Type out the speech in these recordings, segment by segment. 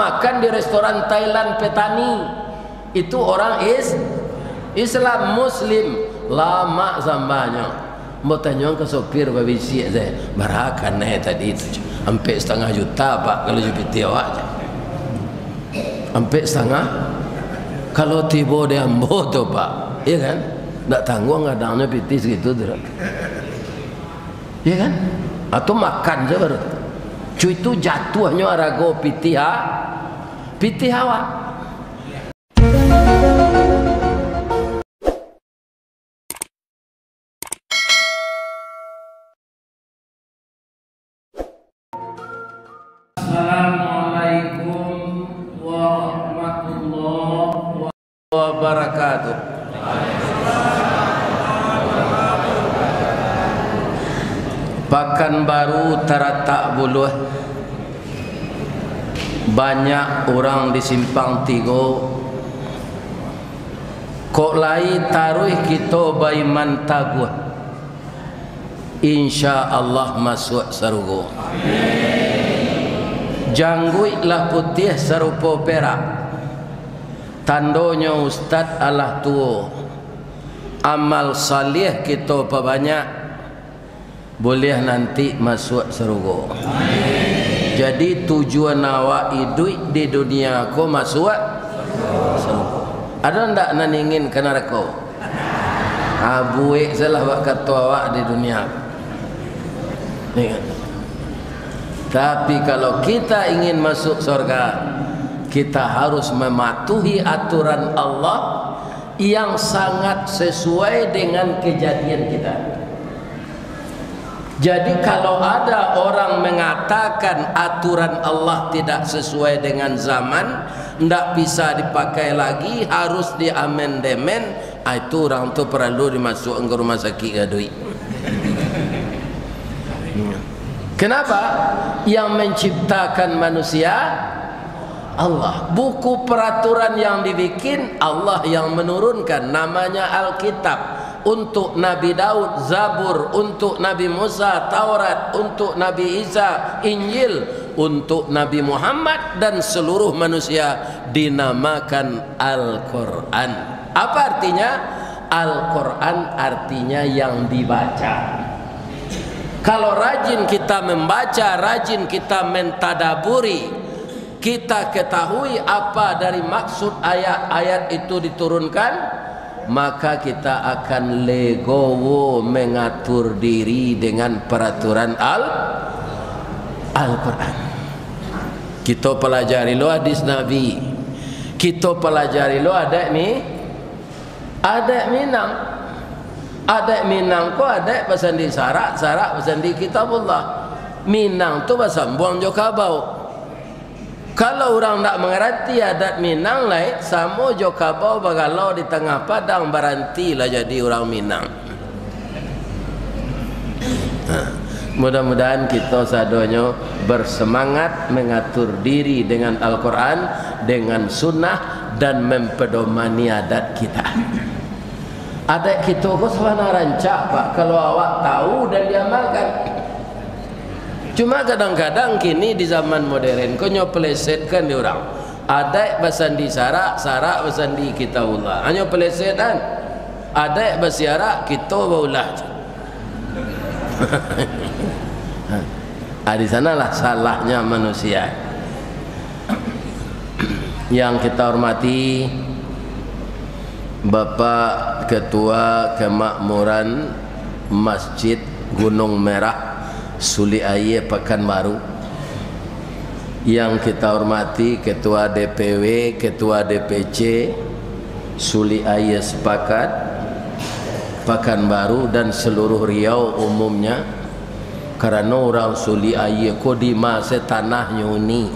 makan di restoran Thailand petani. Itu orang is Islam Muslim. Lama sambanya mau tanya ke sopir babi si saya barakan nih tadi itu sampai setengah juta pak kalau jupiti awak sampai setengah. Kalau tiba dia ambo tu pak. Iya kan? Tak tanggung ngadangnya piti segitu tu iya kan? Atau makan je baru cuy itu jatuhnya arago piti ha piti awak Assalamualaikum warahmatullahi wabarakatuh. Pakan baru teratak buluh. Banyak orang di simpang tiga. Kok lai taruh kita baiman taguh? Insya Allah masuk sarugo Jangguitlah putih serupa perak. Tandonya Ustaz Allah tua. Amal salih kita banyak boleh nanti masuk surga. Jadi tujuan awak hidup di dunia ko masuk surga. Ada ndak nan ingin ke neraka? Abuik salah buat kata awak di dunia. Ingat. Tapi kalau kita ingin masuk surga, kita harus mematuhi aturan Allah yang sangat sesuai dengan kejadian kita. Jadi kalau ada orang mengatakan aturan Allah tidak sesuai dengan zaman, tidak bisa dipakai lagi, harus diamendemen, ah, itu orang tu perlu dimasukkan ke rumah sakit gadui. Kenapa? Yang menciptakan manusia Allah. Buku peraturan yang dibikin Allah yang menurunkan namanya Alkitab untuk Nabi Daud Zabur untuk Nabi Musa Taurat untuk Nabi Isa Injil untuk Nabi Muhammad dan seluruh manusia dinamakan Al-Quran apa artinya? Al-Quran artinya yang dibaca kalau rajin kita membaca rajin kita mentadaburi kita ketahui apa dari maksud ayat-ayat itu diturunkan maka kita akan legowo mengatur diri dengan peraturan al Al-Quran. Kita pelajari lo hadis Nabi. Kita pelajari lo ada ni ada Minang. Ada Minang ko ada pasal di sarak, sarak pasal di kitabullah. Minang tu pasal buang jo kabau. Kalau orang tak mengerti adat Minang lain, sama jo kabau bagalau di tengah padang baranti lah jadi orang Minang. Ha. Mudah-mudahan kita sadonya bersemangat mengatur diri dengan Al-Quran, dengan sunnah dan mempedomani adat kita. Adat kita kok sebenarnya rancak pak kalau awak tahu dan diamalkan. Cuma kadang-kadang kini di zaman modern kau nyopleset kan di orang. Ada basan di sarak, sarak basan di kita ulah. Hanya peleset kan. Ada basiara kita baulah. ah, di sanalah salahnya manusia. Yang kita hormati Bapak Ketua Kemakmuran Masjid Gunung Merah Suli Aye Pekanbaru yang kita hormati Ketua DPW, Ketua DPC Suli Aye Sepakat Pekanbaru dan seluruh Riau umumnya. Karena orang Suli Aye ko di masa tanah nyuni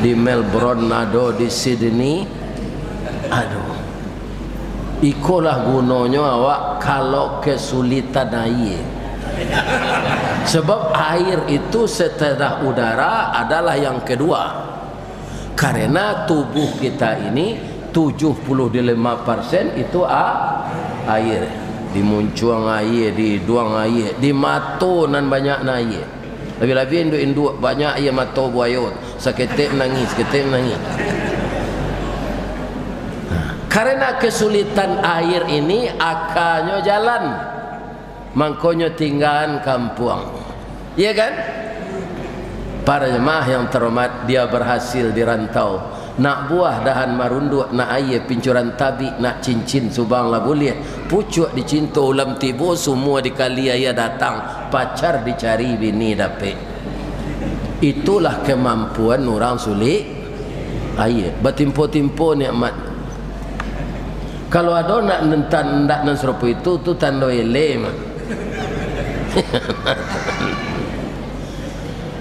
di Melbourne nado di Sydney. Aduh ikolah gunanya awak kalau kesulitan air sebab air itu setelah udara adalah yang kedua. Karena tubuh kita ini 75% itu air. Dimuncuang air di duang air di nan banyak na air. Lebih-lebih induk-induk banyak air mato buayot seketik menangis seketik menangis. Karena kesulitan air ini akannya jalan. Mangkonyo tinggalan kampung iya kan? Para jemaah yang terhormat dia berhasil dirantau. Nak buah dahan marunduk nak air pincuran tabi nak cincin subang lah boleh pucuk dicinta ulam tibu semua dikali ayah datang. Pacar dicari bini dapet itulah kemampuan orang sulit air. Bertimpo-timpo nikmat. Kalau ada nak nentan nak serupa itu tu tanda ele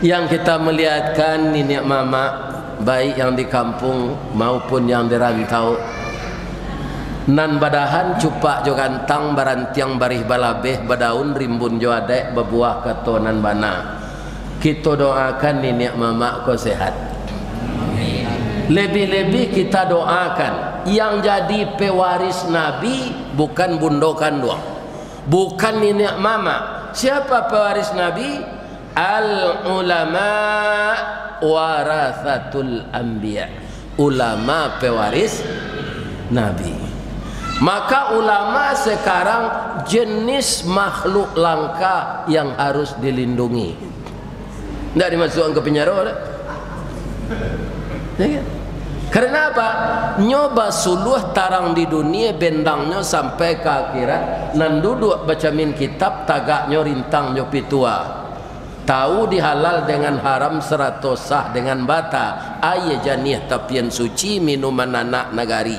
yang kita melihatkan ini mama baik yang di kampung maupun yang di rantau nan badahan cupak jo gantang barantiang barih balabeh badaun rimbun jo adek berbuah katonan bana kita doakan ini mama ko sehat lebih-lebih kita doakan yang jadi pewaris Nabi bukan bundokan doang. Bukan nenek mama. Siapa pewaris Nabi? Al ulama warathatul anbiya. Ulama pewaris Nabi. Maka ulama sekarang jenis makhluk langka yang harus dilindungi. Tidak dimasukkan ke penjara. Ya kan? Karena apa? Nyoba suluh tarang di dunia bendangnya sampai ke akhirat nan duduk baca min kitab tagaknya rintang nyopi. Tahu dihalal dengan haram seratus sah dengan bata. Ayah janih tapian suci minuman anak negari.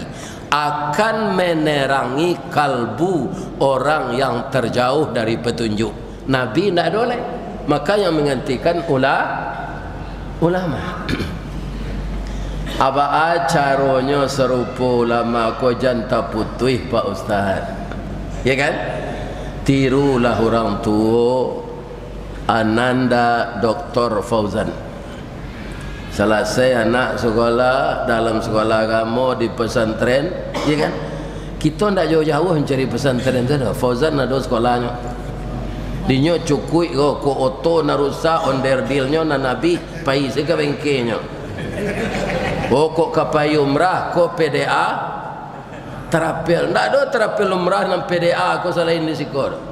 Akan menerangi kalbu orang yang terjauh dari petunjuk. Nabi tidak boleh. Maka yang menggantikan ulama. Ulama. Apa acaranya serupa ulama ko janta putih Pak Ustaz. Ya kan? Tirulah orang tua Ananda Dr. Fauzan. Selesai anak sekolah dalam sekolah agama di pesantren, ya kan? Kita tidak jauh-jauh mencari pesantren tu Fauzan ada sekolahnya. Dinyo cukui ko ko oto narusa onder dealnya na nabi pai sega bengkenya. Pokok kapai umrah ko PDA terapil. Tak ada terapil umrah dengan PDA ko selain di sikor.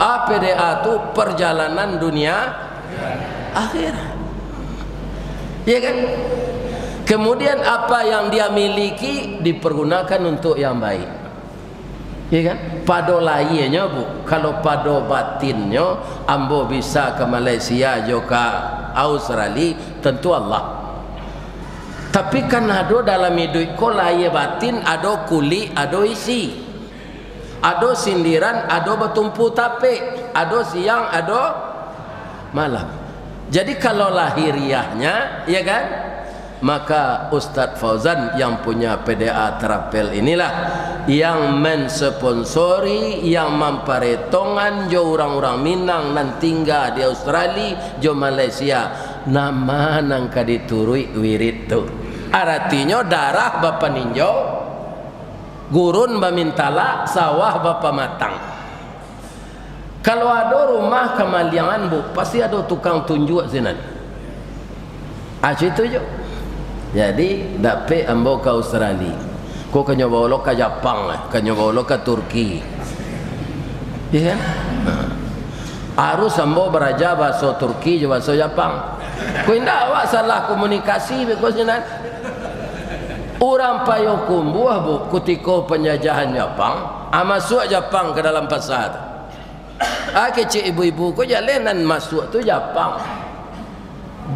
A PDA tu perjalanan dunia akhir. Ya kan? Kemudian apa yang dia miliki dipergunakan untuk yang baik. Ya kan? Pada lainnya bu, kalau pada batinnya ambo bisa ke Malaysia juga Australia, tentu Allah. Tapi kan ada dalam hidup ko laya batin ada kuli ada isi. Ada sindiran, ada bertumpu tape, ada siang, ada malam. Jadi kalau lahiriahnya, ya kan? Maka Ustadz Fauzan yang punya PDA terapel inilah yang mensponsori, yang memperhitungan jo orang-orang Minang dan tinggal di Australia, jo Malaysia. Nama nangka diturui wirid tu artinya darah bapa ninjo gurun bamintala sawah bapa matang kalau ada rumah kemaliangan bu pasti ada tukang tunjuk sini aja itu je. Jadi dapat ambo ke Australia. Kau kena bawa lo ke Jepang lah. Kena bawa lo ke Turki. Ya kan? Harus ambo beraja bahasa Turki juga bahasa Jepang. Kau tidak awak salah komunikasi because Orang payung kumbuah bu ketika penjajahan Jepang, ah, masuk Jepang ke dalam pasar. Ah kecil ibu-ibu kau jalanan masuk tu Jepang.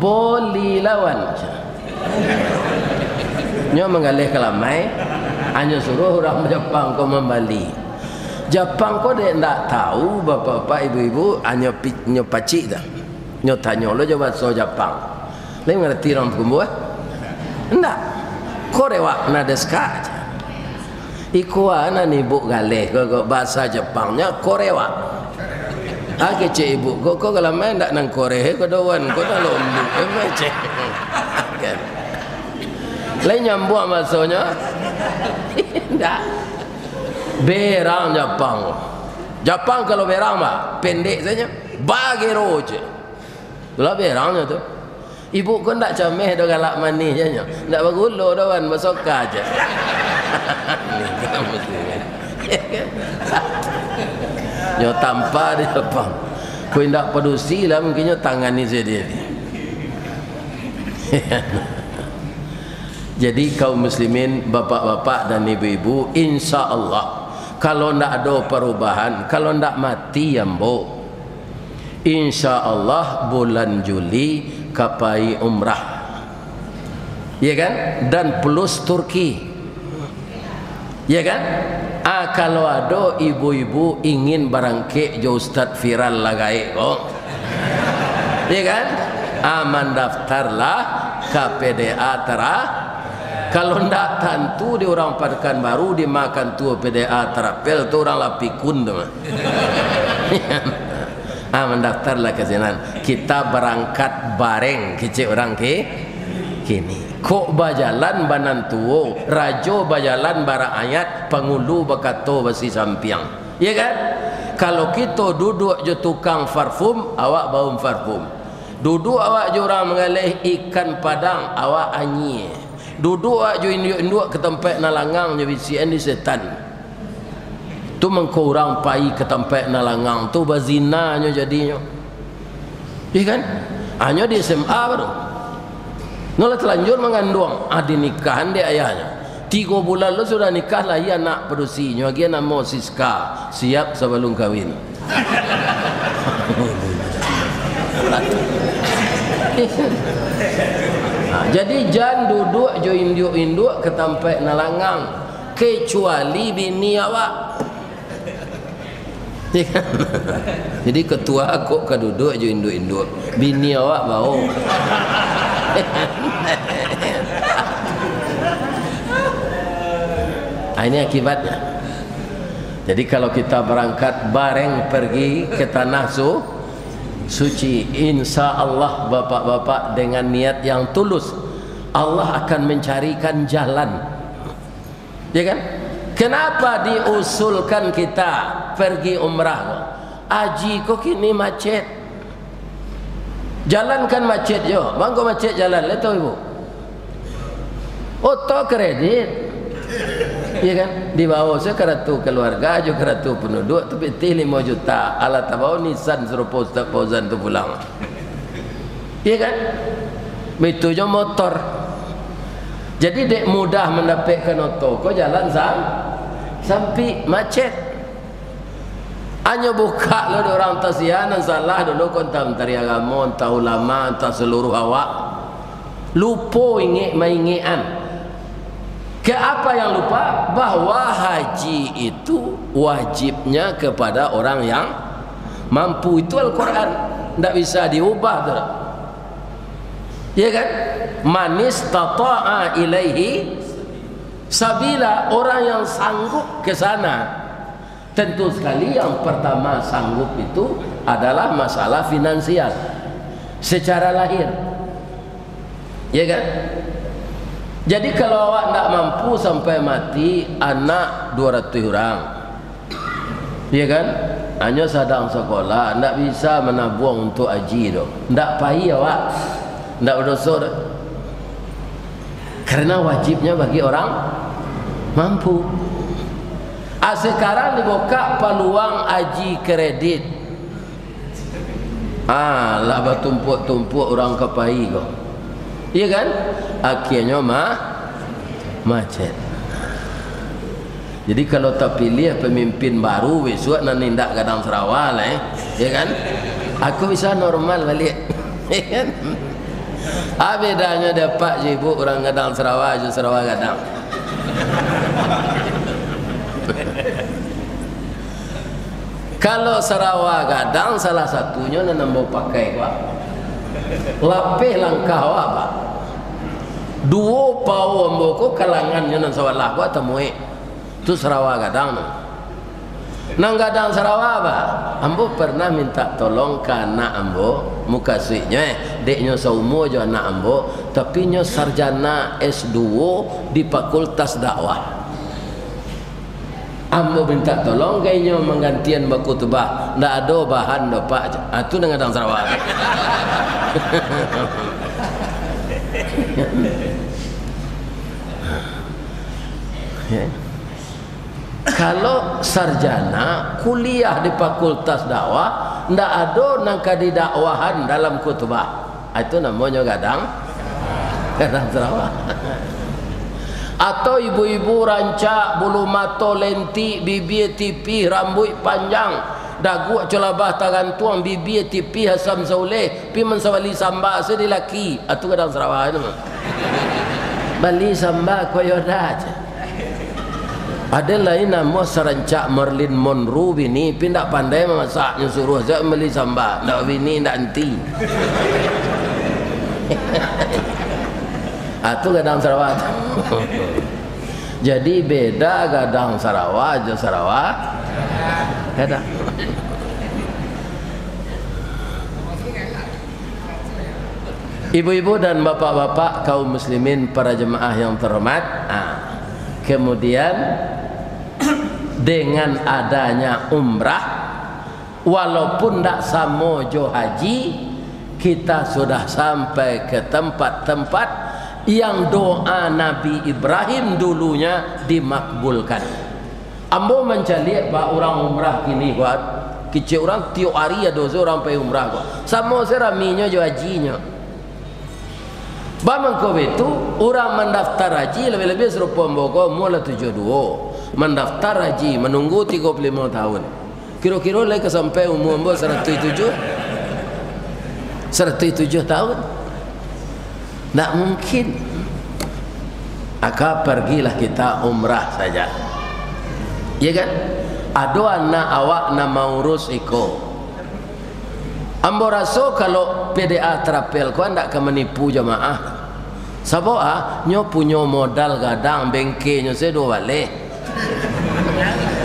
Boleh lawan. Nyo mengalih kelamai, hanya suruh orang Jepang kau membali. Jepang kau dia tak tahu bapak-bapak ibu-ibu hanya nyo pacik dah. Nyo tanya lo jawab so Jepang. Lain mengerti orang kumbuah? Enggak korewa na deska ikuwa na ni bu gale ko bahasa Jepangnya korewa ake ce ibu ko ko kalau main ndak nang kore ko doan ko dah lombu eh mece kan? Lain nyambu maksudnya? Ndak. Berang Jepang. Jepang kalau berang mah pendek saja. Bagi roje kalau berangnya tu Ibu kau tak cameh dah galak manis je nyo. Tak bergulur dah kan masoka aja. Ni kita mesti. Nyo tanpa di depan. Kau tidak pedusi lah mungkinnya tangan ni dia. Jadi kaum muslimin, bapak-bapak dan ibu-ibu, insya Allah kalau tidak ada perubahan, kalau tidak mati ya mbok, insya Allah bulan Juli kapai umrah, ya kan? Dan plus Turki, ya kan? Ah kalau ada ibu-ibu ingin barangke jo Ustaz viral lagai, oh, ya kan? Ah mendaftarlah KPDA terah kalau ndak tentu di orang padakan baru dimakan tua PDA terapel tu orang lah pikun tu ah mendaftarlah ke sini kita berangkat bareng kecil orang ke? Kini. Kok bajalan banan tuo rajo bajalan bara ayat pengulu bakato basi sampiang. Ya kan? Kalau kita duduk je tukang parfum awak bau parfum duduk awak je orang mengalih ikan padang awak anyi duduk aja induk-induk ke tempat nalangang je bisian di setan tu mengkurang pai ke tempat nalangang tu bazinanya jadinya. Iya kan? Hanya di SMA baru. Nolak telanjur mengandung adi nikahan dia ayahnya? Tiga bulan lu sudah nikah lah ia nak perusinya. Dia nama Siska siap sebelum kahwin. Jadi jangan duduk jo induk-induk ke tempat nalangang kecuali bini awak ya kan? jadi ketua aku ke duduk jo induk-induk. Bini awak bau. Ah, ini akibatnya. Jadi kalau kita berangkat bareng pergi ke tanah su suci insya Allah bapak-bapak dengan niat yang tulus Allah akan mencarikan jalan. Ya kan kenapa diusulkan kita pergi umrah aji kok kini macet jalan kan macet jo bangko macet jalan leto ibu oto kredit Iya kan? Di bawah saya keratu keluarga, juga keratu penduduk, tapi ti lima juta. Alat tabau Nissan serupa Ustaz Fauzan tu pulang. Iya kan? Itu je motor. Jadi dek mudah mendapatkan oto. Kau jalan sam, sampai macet. Hanya buka lo di orang tasian dan salah dulu kau entah mentari agama, entah ulama, entah seluruh awak. Lupa ingin maingian. Ke apa yang lupa? Bahawa haji itu wajibnya kepada orang yang mampu. Itu Al-Quran. Tidak bisa diubah. Tu. Ya kan? Manis tata'a ilaihi sabila orang yang sanggup ke sana. Tentu sekali yang pertama sanggup itu adalah masalah finansial. Secara lahir. Ya kan? Jadi kalau awak tak mampu sampai mati anak 200 orang. Ya kan? Hanya sedang sekolah, tak bisa menabung untuk haji tu. Tak payah awak. Tak berdosa tu. Karena wajibnya bagi orang mampu. Ah, sekarang dibuka peluang haji kredit. Ah, lah bertumpuk-tumpuk orang kepai kau. Iya kan? Akhirnya mah macet. Jadi kalau tak pilih pemimpin baru besok nak nindak kadang Sarawak eh. Ya kan? Aku bisa normal balik. Ya kan? Ah bedanya dapat je ibu orang kadang Sarawak je Sarawak kadang. Kalau Sarawak kadang salah satunya nak nambah pakai pak. Lapih langkah apa? Dua pau amboko kalangannya nan sawalah temui. Tu Sarawak kadang. Nang kadang Sarawak apa? Ambo pernah minta tolong ke anak ambo muka suiknya eh. deknya saumo jo anak ambo tapi nyo sarjana S2 di Fakultas Dakwah. Ambo minta tolong kayaknya menggantian baku tubah. Ndak ada bahan pak. Atu ah, dengan kadang Sarawak. ya. Kalau sarjana kuliah di fakultas dakwah ndak ada nang kadi dakwahan dalam kutubah itu namanya gadang. Gadang Sarawak. Atau ibu-ibu rancak bulu mata lenti bibir tipi rambut panjang. Dagu celabah tangan tuang bibir tipi hasam zauleh pi mensawali samba sedih laki. Atau kadang Sarawak itu. Bali samba koyo dah ada lain nama serancak Merlin Monroe bini pindah pandai memasaknya suruh saya beli sambal. Nak bini nak anti itu gadang Sarawak. Jadi beda gadang Sarawak aja Sarawak. Beda Ibu-ibu dan bapak-bapak kaum muslimin para jemaah yang terhormat. Ah. kemudian dengan adanya umrah walaupun tak sama jo haji kita sudah sampai ke tempat-tempat yang doa Nabi Ibrahim dulunya dimakbulkan. Ambo mencari pak orang umrah kini buat. Kecil orang tiap hari ada orang pergi umrah kok sama seraminya jo hajinya. Baman kau itu orang mendaftar haji lebih-lebih serupa mboko mula tujuh dua mendaftar haji menunggu 35 tahun. Kira-kira lagi sampai umur mbok 107 107 tahun. Tak mungkin. Maka pergilah kita umrah saja. Ya kan? Ada anak awak nama urus iko. Ambo rasa kalau PDA terapel kau ndak ke menipu jemaah. Sebab ah nyo punya modal gadang bengkelnya saya dua balik.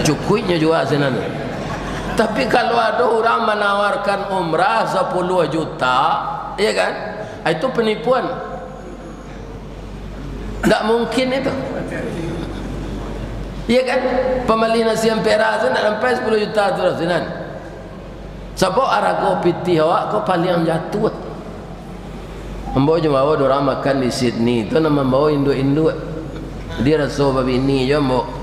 Cukupnya juga senan. Tapi kalau ada orang menawarkan umrah 10 juta, ya kan? Itu penipuan. Tak mungkin itu. Ya kan? Pembeli nasi yang perak nak sampai 10 juta terus senan. Sebab arago piti awak kau paling jatuh. Membawa bawa orang makan di Sydney itu nama membawa induk-induk. Dia rasa babi ini je mau.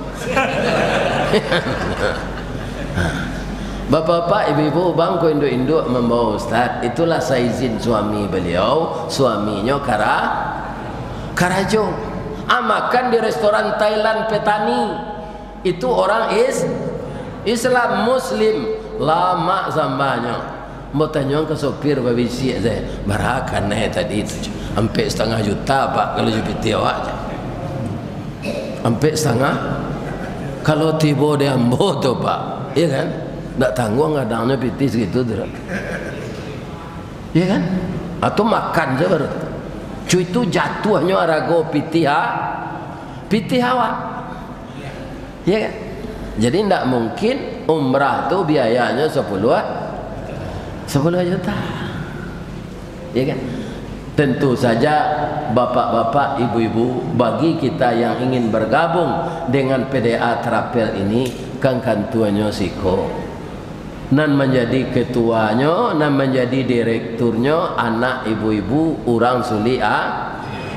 Bapak-bapak, ibu-ibu, bangku induk-induk membawa ustaz. Itulah saya izin suami beliau. Suaminya kara karajo. Amakan di restoran Thailand Petani. Itu orang is Islam Muslim lama sambanya mau tanya ke sopir babi si barakan nih tadi itu sampai setengah juta pak kalau jupiti awak sampai setengah kalau tiba dia ambo tu pak. Iya kan? Tak tanggung adanya piti segitu tu iya kan? Atau makan je baru cuy itu jatuhnya arago piti ha piti awak iya kan? Jadi tidak mungkin umrah tu biayanya 10 10 juta. Ya kan tentu saja bapak-bapak ibu-ibu bagi kita yang ingin bergabung dengan PDA Terapel ini kan kantuannya siko nan menjadi ketuanya nan menjadi direkturnya anak ibu-ibu orang suli ah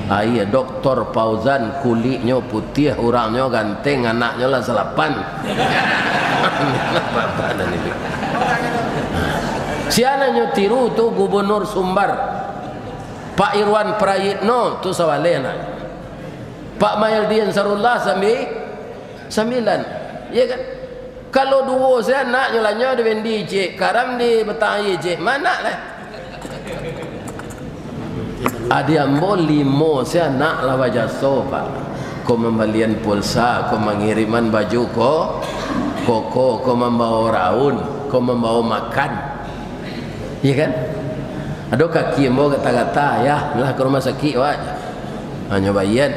Ah, iya, doktor Pauzan kulitnya putih, orangnya ganteng, anaknya lah selapan. Siananya tiru tu gubernur Sumbar. Pak Irwan Prayitno tu sawalena. Pak Mayaldian Sarullah sambil sembilan. Ya kan? Kalau dua saya nak nyolanya di Wendi cik, karam di Betayi cik, mana lah? Ada yang mau limo saya nak lah wajah sofa. Kau membalian pulsa, kau mengiriman baju kau, koko, kau membawa raun, kau membawa makan. Iya kan? Ada kaki yang bawa kata-kata, ya, lah ke rumah sakit wajah. Hanya bayan.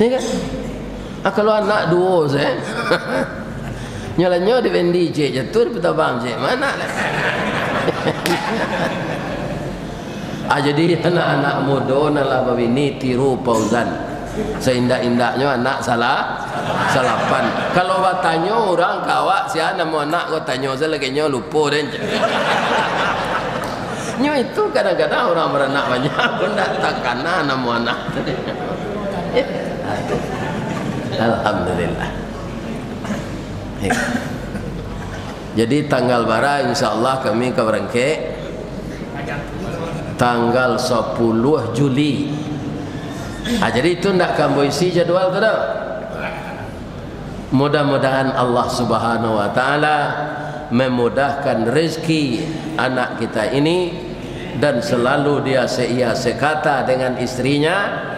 Iya kan? Ah, kalau anak dua saya, nyalanya di vendi cik jatuh di petabang cik mana lah? Ah, jadi anak-anak muda nalah ini tiru pauzan. Seindah-indahnya anak salah salapan. Kalau bertanya orang kawak si anak mau anak kau tanya saya lagi lupa dan. Nyo itu kadang-kadang orang beranak banyak pun tak takana nama anak. Alhamdulillah. Jadi tanggal bara insya-Allah kami ke Berengke tanggal 10 Juli. Ah jadi itu ndak kamu isi jadual tu dah. Mudah-mudahan Allah Subhanahu wa taala memudahkan rezeki anak kita ini dan selalu dia seia sekata dengan istrinya.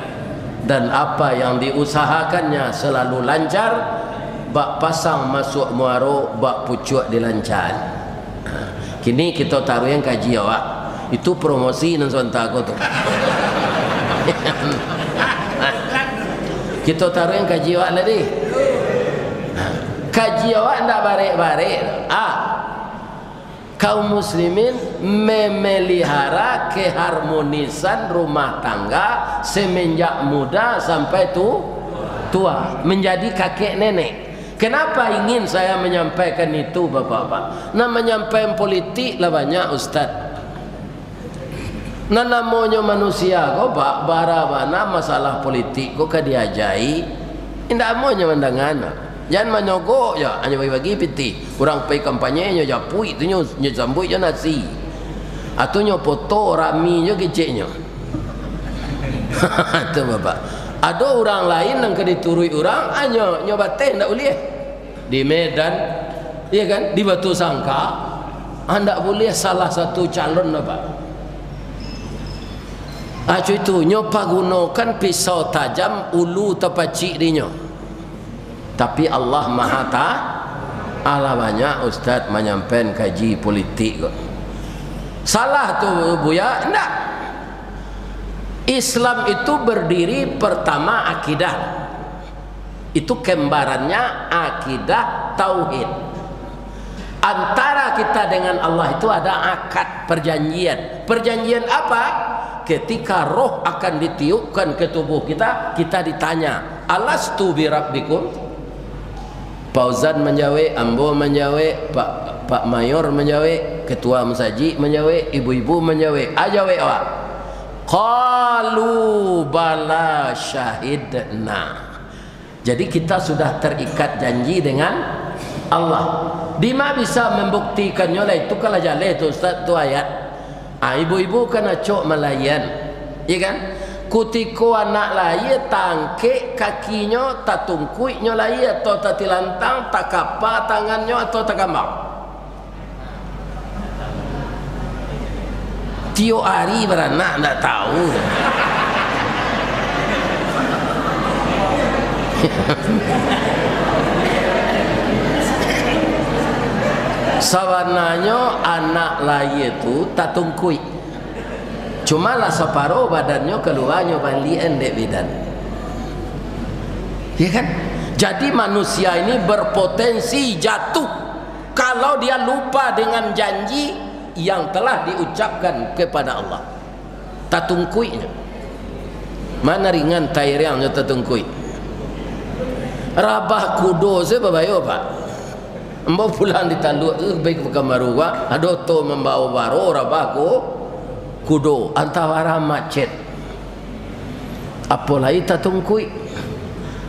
Dan apa yang diusahakannya selalu lancar. Bak pasang masuk muaro bak pucuk dilancar kini kita taruh yang kaji awak. Itu promosi dan sontak aku tu. Kita taruh yang kaji awak tadi kaji awak ndak barik-barik. Ah kaum muslimin memelihara keharmonisan rumah tangga semenjak muda sampai tu tua menjadi kakek nenek Kenapa ingin saya menyampaikan itu Bapak-bapak? Nah menyampaikan politik lah banyak Ustaz. Nah namanya manusia kau pak barabana masalah politik kau kan diajai. Indah namanya mendangan. Jangan menyogok ya, hanya bagi-bagi piti. Orang pergi kampanye nya japui tu nya nya sambut nya nasi. Atau nya foto rami nya keceknya. Itu bapak ada orang lain yang kena turui orang hanya nyobatin tak boleh di Medan iya kan di Batu Sangka anda boleh salah satu calon apa ah itu nyoba gunakan pisau tajam ulu tepacik dinyo tapi Allah Maha Ta Allah banyak ustaz menyampaikan kaji politik kok salah tu buya enggak Islam itu berdiri pertama akidah. Itu kembarannya akidah tauhid. Antara kita dengan Allah itu ada akad perjanjian. Perjanjian apa? Ketika roh akan ditiupkan ke tubuh kita, kita ditanya, "Alastu bi rabbikum?" Pauzan menjawab, Ambo menjawab, Pak Pak Mayor menjawab, Ketua Masjid menjawab, ibu-ibu menjawab. Ajawe awak. Qalu bala syahidna. Jadi kita sudah terikat janji dengan Allah. Bima bisa membuktikannya lah itu kalau jalan itu Ustaz tu ayat. Ah, ibu-ibu kena cok melayan. Ya kan kutiko anak lahir tangke kakinya tak tungkuiknya lahir atau tak tilantang tak kapa tangannya atau tak kambang Tio Ari beranak tak tahu. Sebenarnya anak lahir itu tak tungkui Cuma lah separuh badannya keluarnya balian dek bidan. Ya kan? Jadi manusia ini berpotensi jatuh. Kalau dia lupa dengan janji yang telah diucapkan kepada Allah. Tatungkuinya mana ringan tairiangnya tatungkui rabah kudo sebab ayo pak. Mbak pulang di tanduk tu baik bukan baru pak ada to membawa baru rabah kudo antara macet. Apalagi tatungkui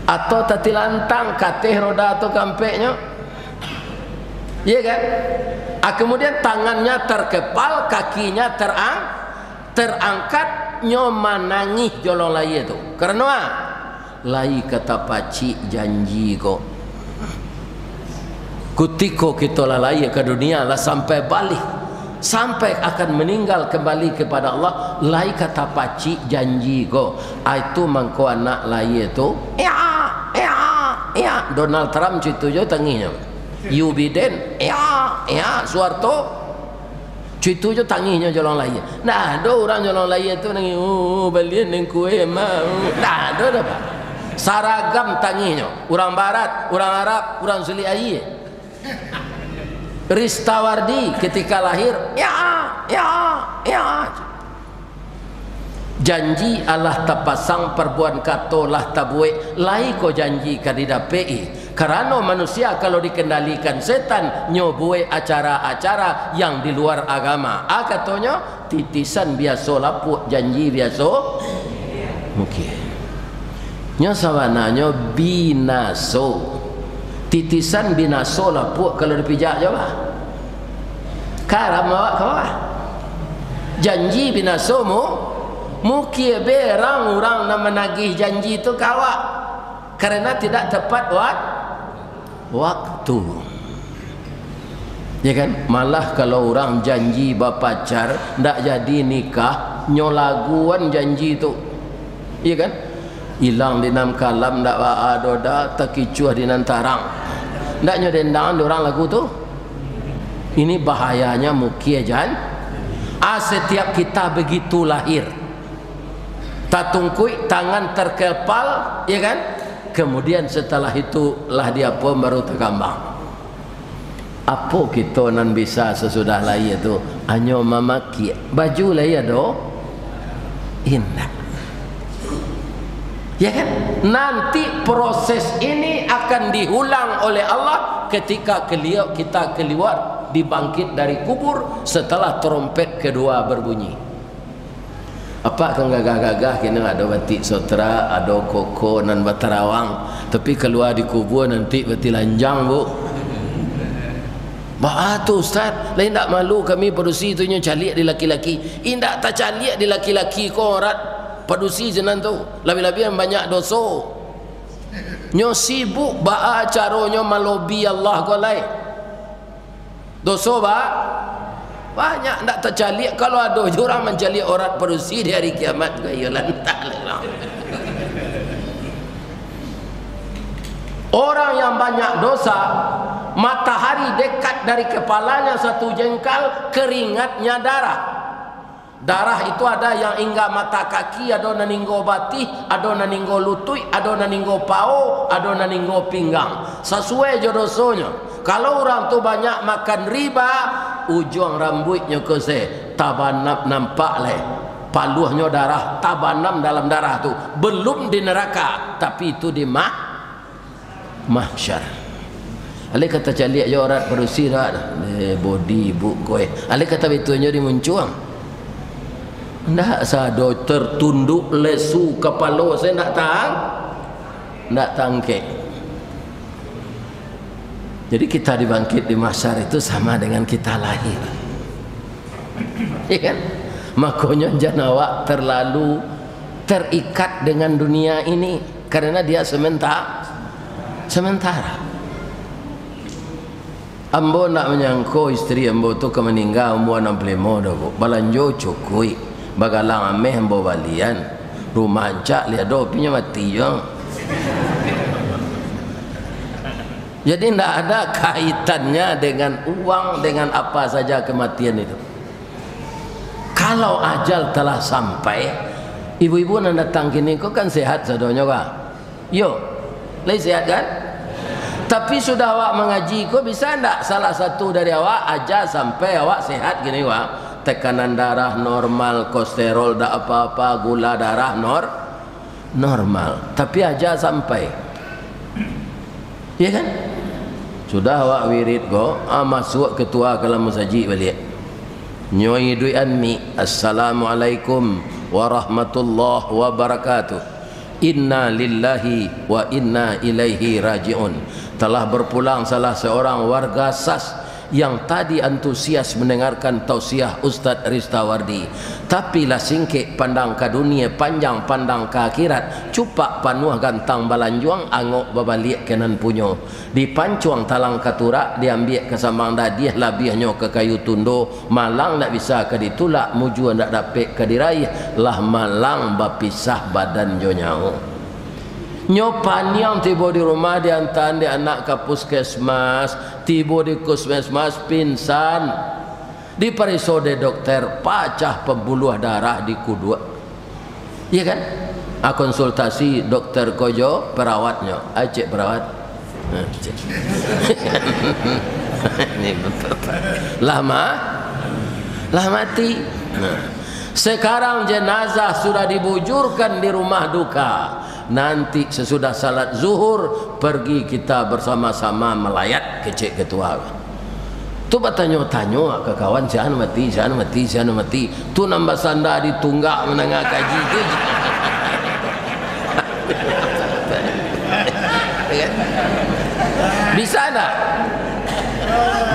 atau tatilantang kateh roda atau kampeknya? Iya kan? Ah, kemudian tangannya terkepal kakinya terang terangkat nyoma nangis jolong lai itu. Karena ah, lai kata paci janji kok. Kutiko kita lalai ke dunia lah sampai balik sampai akan meninggal kembali kepada Allah lai kata paci janji ah, itu mangko anak lai itu ya ya ya Donald Trump itu jo tanginya you biden ya ya suarto Cuitu je tanginya jalan lain. Nah, ada orang jalan lain tu nangis, oh, balian neng kue mah. Nah, ada dah pak. Saragam tanginya. Orang barat, orang Arab, orang Suli Ayi. Ristawardi ketika lahir, ya, ya, ya. Janji Allah tapasang perbuan kato lah tabuik, lai ko janji kadida PI. Kerana manusia kalau dikendalikan setan nyobue acara-acara yang di luar agama. Ah katanya titisan biasa lapuk janji biasa mungkin nya sawananya binaso titisan binaso lapuk kalau dipijak je lah. Karam awak kau lah. Janji binaso mu mungkin berang orang nak menagih janji itu kawak karena tidak tepat wak waktu. Ya kan? Malah kalau orang janji berpacar ndak jadi nikah nyolaguan janji itu ya kan hilang di nam kalam ndak wa adoda takicuah di nan tarang. Ndak nyodendang orang lagu tu. Ini bahayanya mukia jan. Ah setiap kita begitu lahir. Tatungkui tangan terkepal ya kan? Kemudian setelah itu lah dia pun baru terkambang apa kita nan bisa sesudah lahir tu? Hanya memaki. Baju lah ya do indah ya kan? Nanti proses ini akan diulang oleh Allah ketika keliau kita keluar dibangkit dari kubur setelah trompet kedua berbunyi. Apa kan gagah-gagah kini ada batik sotra ada koko nan batarawang. Tapi keluar di kubur nanti batik lanjang bu. Bah tu ustaz, lain tak malu kami produksi tu nya caliak di laki-laki. Indak tak caliak di laki-laki ko rat produksi jenan tu. Lebih-lebih yang banyak dosa. Nyo sibuk ba caronyo malobi Allah ko lai. Dosa ba? Banyak ndak tercaliak kalau ada orang mencaliak orang produksi di hari kiamat ko ya lantak lah. Orang yang banyak dosa Matahari dekat dari kepalanya satu jengkal Keringatnya darah Darah itu ada yang hingga mata kaki Ada naninggo batih Ada naninggo lutui Ada naninggo pao Ada naninggo pinggang. Sesuai jodosonya Kalau orang tu banyak makan riba Ujung rambutnya ke se Tabanap nampak leh Paluhnya darah Tabanam dalam darah tu. Belum di neraka Tapi itu di mah mahsyar. Ale kata calik je orang berusi dah. Eh, body buk koe Ale kata betulnya di muncuang Ndak sado tertunduk lesu kepala saya nak tahan Ndak tangke Jadi kita dibangkit di mahsyar itu sama dengan kita lahir. Ya kan? Makanya jangan awak terlalu terikat dengan dunia ini Karena dia sementara sementara. Ambo nak menyangko istri ambo tu ke meninggal umur 65 dah bu. Balanjo cukui bagalang ameh ambo balian. Rumah ancak lihat do punya mati je jadi tidak ada kaitannya dengan uang dengan apa saja kematian itu. Kalau ajal telah sampai ibu-ibu nak datang kini kau kan sehat sadonya kah yo lagi sehat kan? Tapi sudah awak mengaji kau bisa ndak salah satu dari awak aja sampai awak sehat gini wak tekanan darah normal kolesterol tak apa-apa gula darah nor normal. Tapi aja sampai. Ya kan? Sudah awak wirid go ah, masuk ketua kalau musaji balik. Nyoi dui anmi assalamualaikum warahmatullahi wabarakatuh. Inna lillahi wa inna ilaihi rajiun. Telah berpulang salah seorang warga SAS yang tadi antusias mendengarkan tausiah Ustaz Ristawardi tapi lah singkik pandang ke dunia panjang pandang ke akhirat. Cupak panuh gantang balanjuang angok babalik kenan punyo. Di pancuang talang katura diambil ke sambang dadiah labihnya ke kayu tundo. Malang tak bisa ke ditulak muju tak dapat ke diraih. Lah malang bapisah badan jonyau Nyopan yang tiba di rumah di antara di anak ke puskesmas, tiba di puskesmas pinsan. Di perisode dokter pacah pembuluh darah di kudua. Iya kan? A konsultasi dokter Kojo perawatnya. Acik perawat. Ini betul. Lama? Lah mati. Sekarang jenazah sudah dibujurkan di rumah duka nanti sesudah salat zuhur pergi kita bersama-sama melayat kecik ketua Tu bertanya-tanya ke kawan siapa mati, siapa mati, siapa mati. Tu nambah sanda di tunggak menengah kaji tu. Bisa tak?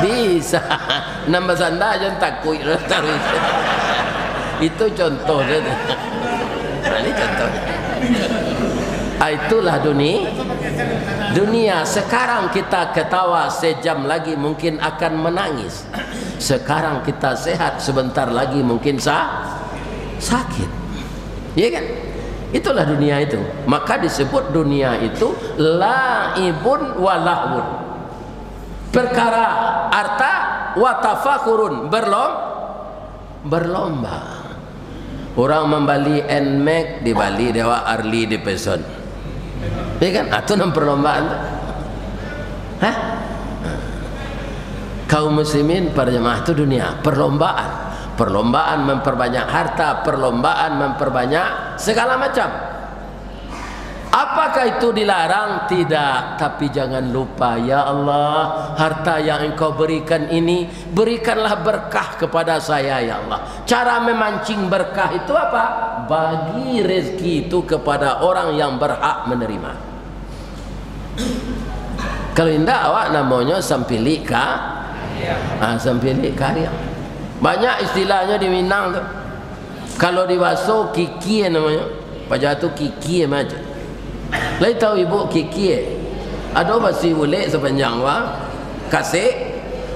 Bisa. Nambah sanda jangan takut. Itu contoh. Ini contoh. Ah, itulah dunia. Dunia sekarang kita ketawa sejam lagi mungkin akan menangis. Sekarang kita sehat sebentar lagi mungkin sah sakit. Ya kan? Itulah dunia itu. Maka disebut dunia itu laibun walahun. Perkara harta watafakurun berlom berlomba. Orang membali NMAX di Bali dewa Arli di Peson. Ya kan? Itu nama perlombaan tu. Hah? Kaum muslimin para jemaah itu dunia. Perlombaan. Perlombaan memperbanyak harta. Perlombaan memperbanyak segala macam. Apakah itu dilarang? Tidak. Tapi jangan lupa. Ya Allah. Harta yang engkau berikan ini. Berikanlah berkah kepada saya ya Allah. Cara memancing berkah itu apa? Bagi rezeki itu kepada orang yang berhak menerima. Kalau tidak awak namanya sampili ka ah, sampili karya. Banyak istilahnya di Minang tu. Kalau di Baso kiki namanya. Pajak tu kiki macam. Lai tahu ibu kiki. Ada basi boleh sepanjang wa kasih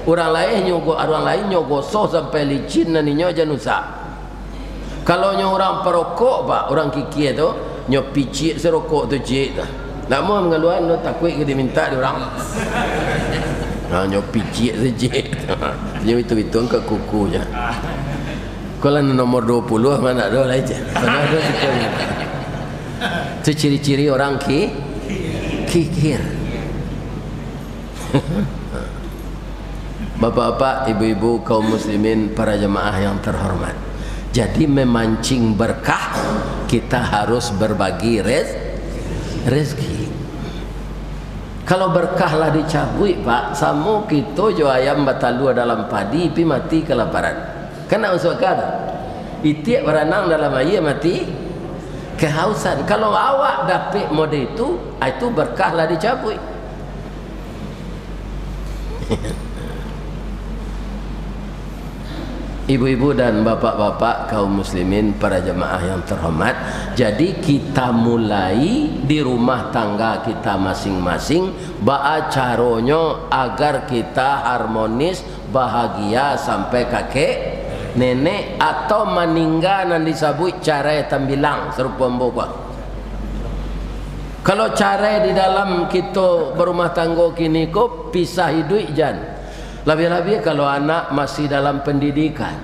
orang lain nyogo orang lain nyogo so sampai licin naninya janusa. Kalau nyo orang perokok pak orang kiki tu nyo picik serokok tu cik tu. Tak mau mengeluarkan lo takut ke dia minta dia orang. Ha nyo picik saja. Dia itu itu ke kuku je. Kalau nomor 20 mana ada je. Mana ada Itu ciri-ciri orang ki kikir. Bapak-bapak, ibu-ibu, kaum muslimin, para jemaah yang terhormat. Jadi memancing berkah kita harus berbagi rez rezeki. Kalau berkahlah dicabut pak, samu kita jo ayam batalu dalam padi, pi mati kelaparan. Kena usul kata, itiak berenang dalam air mati kehausan. Kalau awak dapat mode itu, itu berkahlah dicabut. Ibu-ibu dan bapak-bapak kaum muslimin para jemaah yang terhormat Jadi kita mulai di rumah tangga kita masing-masing Ba'a caronyo agar kita harmonis bahagia sampai kakek nenek Atau meninggal dan disebut cara tambilang serupa mbok Kalau cara di dalam kita berumah tangga kini kok pisah hidup jangan lebih-lebih kalau anak masih dalam pendidikan.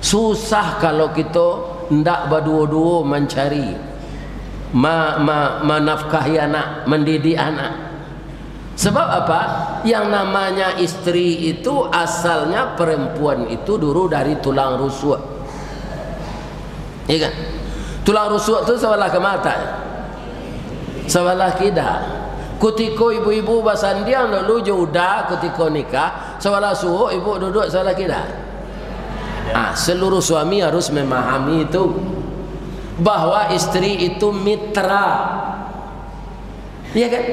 Susah kalau kita tidak berdua-dua mencari ma, ma, menafkahi anak, mendidik anak. Sebab apa? Yang namanya istri itu asalnya perempuan itu dulu dari tulang rusuk. Iya kan? Tulang rusuk itu sebelah ke mata. Sebelah kidah. Kutiko ibu-ibu basandiang dulu juda kutiko nikah sebelah suhu ibu duduk sebelah kita. Ah, seluruh suami harus memahami itu bahwa istri itu mitra. Iya kan?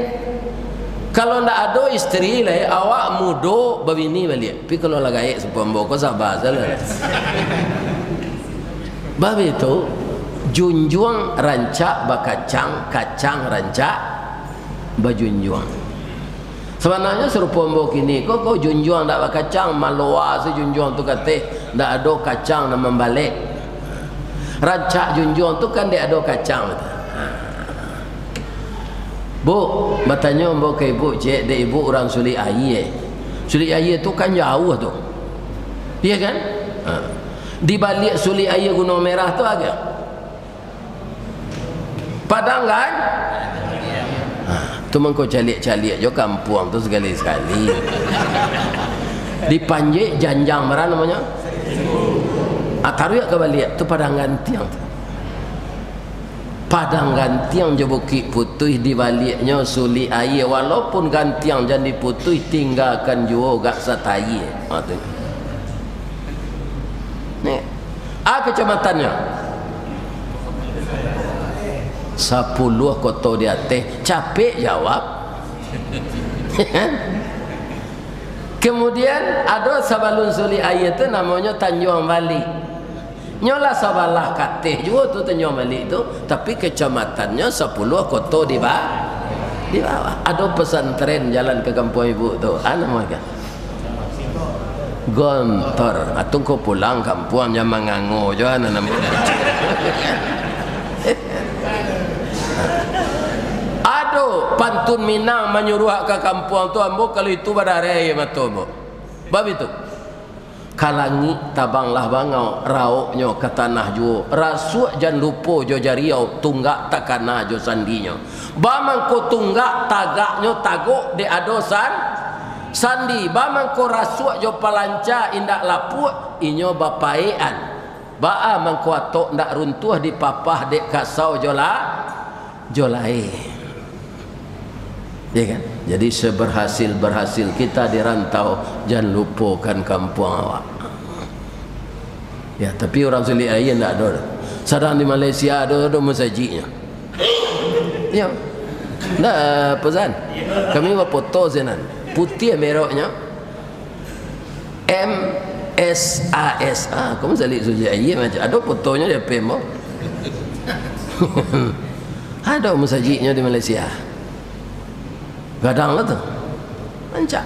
Kalau ndak ada istri lah, awak mudo babini balik. Tapi kalau lagi sepuluh boko sabar salah. Bab itu junjung rancak bakacang kacang rancak berjunjung sebenarnya serupa mbok ini kok kau junjung tak kacang malua sejunjung tu kata tak ada kacang nak membalik rancak junjung tu kan dia ada kacang betul Bu, bertanya mbok ke ibu, cik, dia ibu orang sulit air. Sulit air tu kan jauh tu. Iya kan? Ha. Di balik sulit air Gunung Merah tu agak. Padang kan? tu mengko calik-calik jo kampung tu sekali-sekali dipanjik janjang mana namanya ataru ah, ke balik tu padang gantiang tu padang gantiang je bukit putih di baliknya suli air. Walaupun gantiang jadi putih tinggalkan juga gak satai ha tu. Ni. Ah kecamatannya. Sepuluh koto di atas. Capek jawab. Kemudian ada sabalun suli air tu namanya Tanjung Balik Nyola sabalah katih juga tu tanya malik tu. Tapi kecamatannya 10 kota di bawah. Di bawah. Ada pesantren jalan ke kampung ibu tu. Ana mereka? Gontor. Atau kau pulang kampung yang mengangu je ana nama Aduh, pantun Minang menyuruh ke kampung tu ambo kalau itu pada hari ya matomo. Bab itu kalangi tabanglah bangau rauknya ke tanah jo rasuk jan lupo jo jariau tunggak takana jo sandinya bamang ko tunggak tagaknya tagok de adosan sandi. Bamang ko rasuk jo palanca indak lapuk inyo bapaean baa mangko atok ndak runtuh di papah dek kasau jola jolai ya kan jadi seberhasil berhasil kita di rantau jangan lupakan kampung awak. Ya tapi orang sulit air tidak ada sedang di Malaysia ada ada masjidnya ya. Tak pesan kami buat foto senan putih merahnya M S A S ah kamu salik suji air macam ada fotonya dia pemo ada masjidnya di Malaysia gadang lah tu. Macam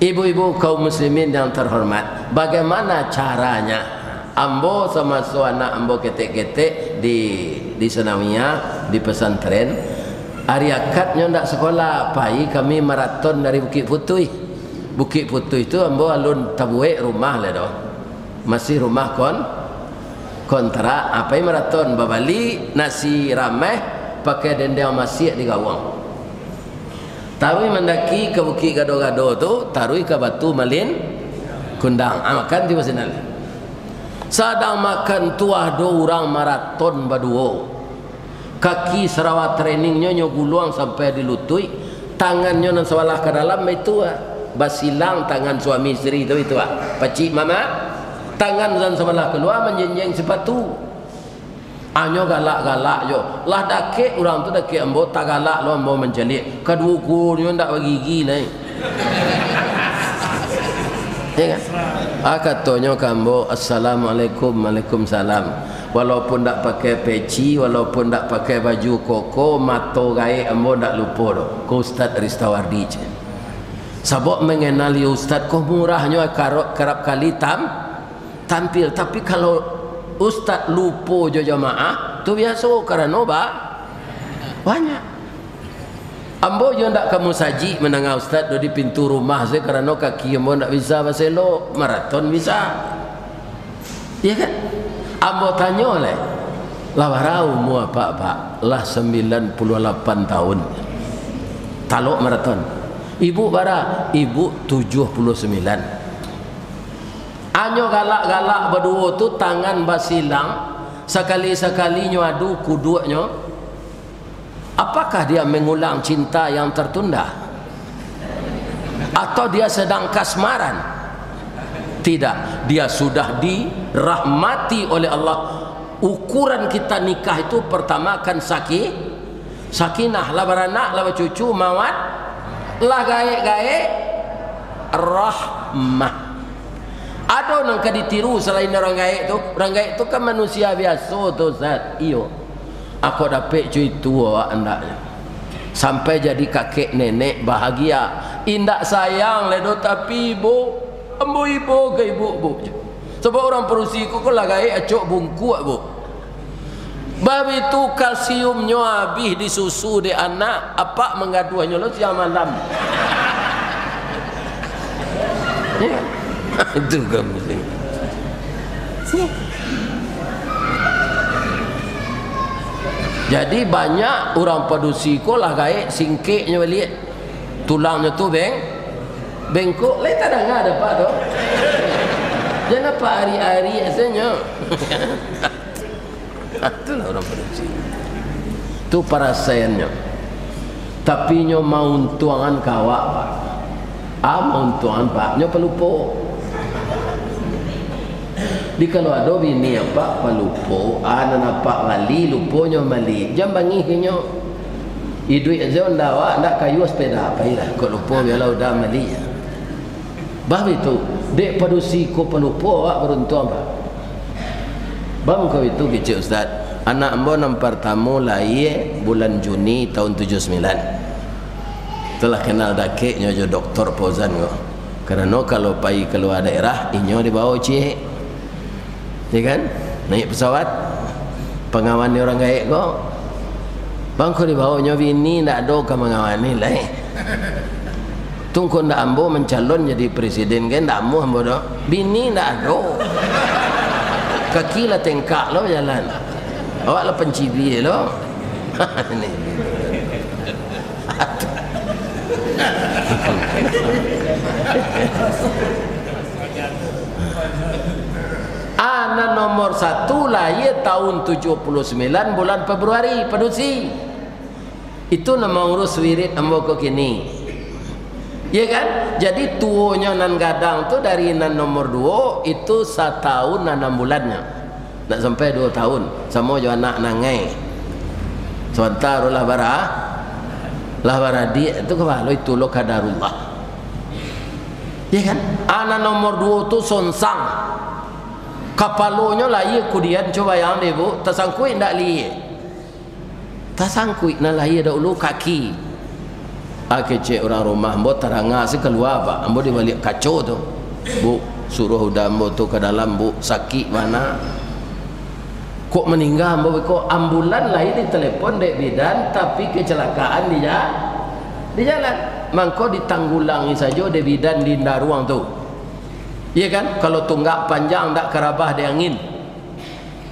Ibu-ibu kaum muslimin yang terhormat Bagaimana caranya Ambo sama su anak ambo ketek-ketek Di di Senawiyah Di pesantren? Hari akadnya tidak sekolah Pai kami maraton dari Bukit Putui. Bukit Putui itu ambo alun tabuek rumah lah doh. Masih rumah kon Kontra apa yang maraton Babali nasi rameh Pakai dendeng masih di gawang Tarui mendaki ke bukit gado-gado tu, tarui ke batu malin kundang. Ah, makan di masih nali. Sadang makan tuah do orang maraton baduo. Kaki serawat trainingnya nyo guluang sampai dilutui. Tangannya nan sewalah ke dalam itu ah. Basilang tangan suami isteri itu itu ah. Pacik mama. Tangan dan sebelah keluar menjenjeng sepatu. Anyo galak-galak yo. Lah dake orang tu dake ambo tak galak lo ambo menjelik. Kedua kurnya ndak bagi gigi lai. Ya kan? Ah katanya kambo assalamualaikum waalaikumsalam. Walaupun ndak pakai peci, walaupun ndak pakai baju koko, mato gae ambo ndak lupa do. Ko Ustaz Ristawardi. Sabok mengenali Ustaz kok murahnya kerap, kerap kali tam tampil tapi kalau ustaz lupa je jamaah tu biasa kerana ba banyak. Ambo je ndak kamu saji menengah ustaz di pintu rumah saya kerana kaki ambo ndak bisa baselo maraton bisa. Ya kan? Ambo tanya oleh lawarau mu apa pak? Lah 98 tahun. Taluk maraton. Ibu bara ibu 79 Anyo galak-galak berdua tu tangan basilang sekali-sekali nyo adu kuduaknya apakah dia mengulang cinta yang tertunda? Atau dia sedang kasmaran? Tidak dia sudah dirahmati oleh Allah. Ukuran kita nikah itu pertama kan sakit. Sakinah lah beranak lah cucu mawat. Lah gaik-gaik. Rahmah ada orang kan ditiru selain orang gaib tu orang gaib tu kan manusia biasa tu Ustaz iyo. Aku dapat cuy tua andaknya sampai jadi kakek nenek bahagia. Indak sayang ledo tapi ibu ambu ibu ke ibu bu sebab orang perusi ku kalau gaib acok bungku bu. Bab itu kalsiumnya habis di susu di anak apa mengaduhnya lo siang malam. Yeah. Itu kamu sini. Jadi banyak orang padusi ko lah gaik singkiknya balik. Tulangnya tu beng bengkok. Lain tak ada ada pak do. Jangan pak hari-hari asalnya. itulah orang produksi. Itu parasayannya tapi nyo mau tuangan kawak pak. Ah mau tuangan pak. Nyo pelupo di kalau ada bini apa pelupo ana napa mali lupo nyo mali. Jam bangi nyo idui aja ndawa ndak kayu sepeda apa ira ko lupo biala udah mali ya. Bah itu dek padusi ko pelupo awak beruntung pak bang kau itu kecil ustaz. Anak ambo nam pertama lahir bulan Juni tahun 79 telah kenal dakeknya jo doktor Pozan ko kerana kalau pai keluar daerah inyo dibawa cik ya kan? Naik pesawat pengawan orang gaib kok bang kau dibawa nyobi ini tak ada ke mengawan ni lah tunggu ndak ambo mencalon jadi presiden kan ndak ambo ambo dah bini ndak ada kaki lah tengkak lo jalan. Awak lah pencibi lo. Ni Ana nomor satu lahir tahun 79 bulan Februari Pedusi Itu nama urus wirid ambo kok kini. Ya kan? Jadi tuonya nan gadang tu dari nan nomor dua Itu setahun dan enam bulannya. Nak sampai dua tahun. Sama jo anak nangai. Sebentar lah bara. Lah bara dia itu kepala itu lo kadarullah. Ya kan? Anak nomor dua tu sonsang kapalonya lah ia kudian. Coba yang dia bu. Tersangkui ndak li? Tersangkui nak lah ia dahulu kaki. Ake cek orang rumah. Ambo teranga si keluar apa ambo di balik kacau tu. Bu suruh udah ambo tu ke dalam bu. Sakit mana? Kok meninggal ambo? Kok ambulan lah ini telepon dek bidan tapi kecelakaan dia di jalan. Mangko ditanggulangi saja dek bidan di ruang tu Ya kan? Kalau tonggak panjang tak kerabah dia angin.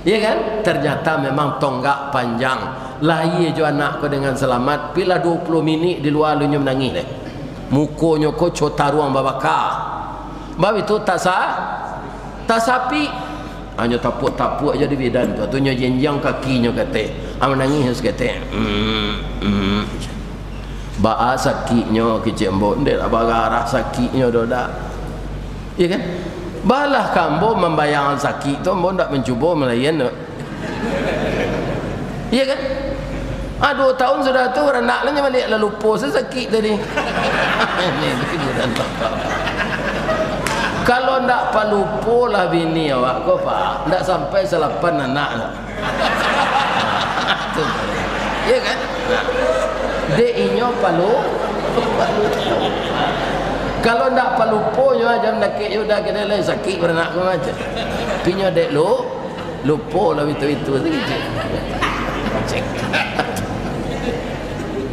Ya kan? Ternyata memang tonggak panjang. Lahir je anak kau dengan selamat. Bila 20 minit di luar lu menangis deh. Mukonya kau cota ruang babaka. Bab itu tak sah. Tak sapi. Hanya tapuk-tapuk aja di bidan tu. Tunya jenjang kakinya kata. Ah menangis kata. Hmm. Hmm. Ba'a sakitnya kecik mbok. Dia tak bagarah sakitnya dah dah. Ya kan? Balah kambo membayang sakit tu Ambo tak mencuba melayan tu Ya kan? Ah dua tahun sudah tu orang nak lah balik lah lupa saya sakit tadi. Kalau nak palupo lah bini awak kau pak, tak sampai selapan anak lah. ya kan? Dek inyo palu, palu kalau ndak palupo nyo jam nak ke yo dah kena lain sakit beranak kau aja pinyo dek lo lupo lah itu itu gitu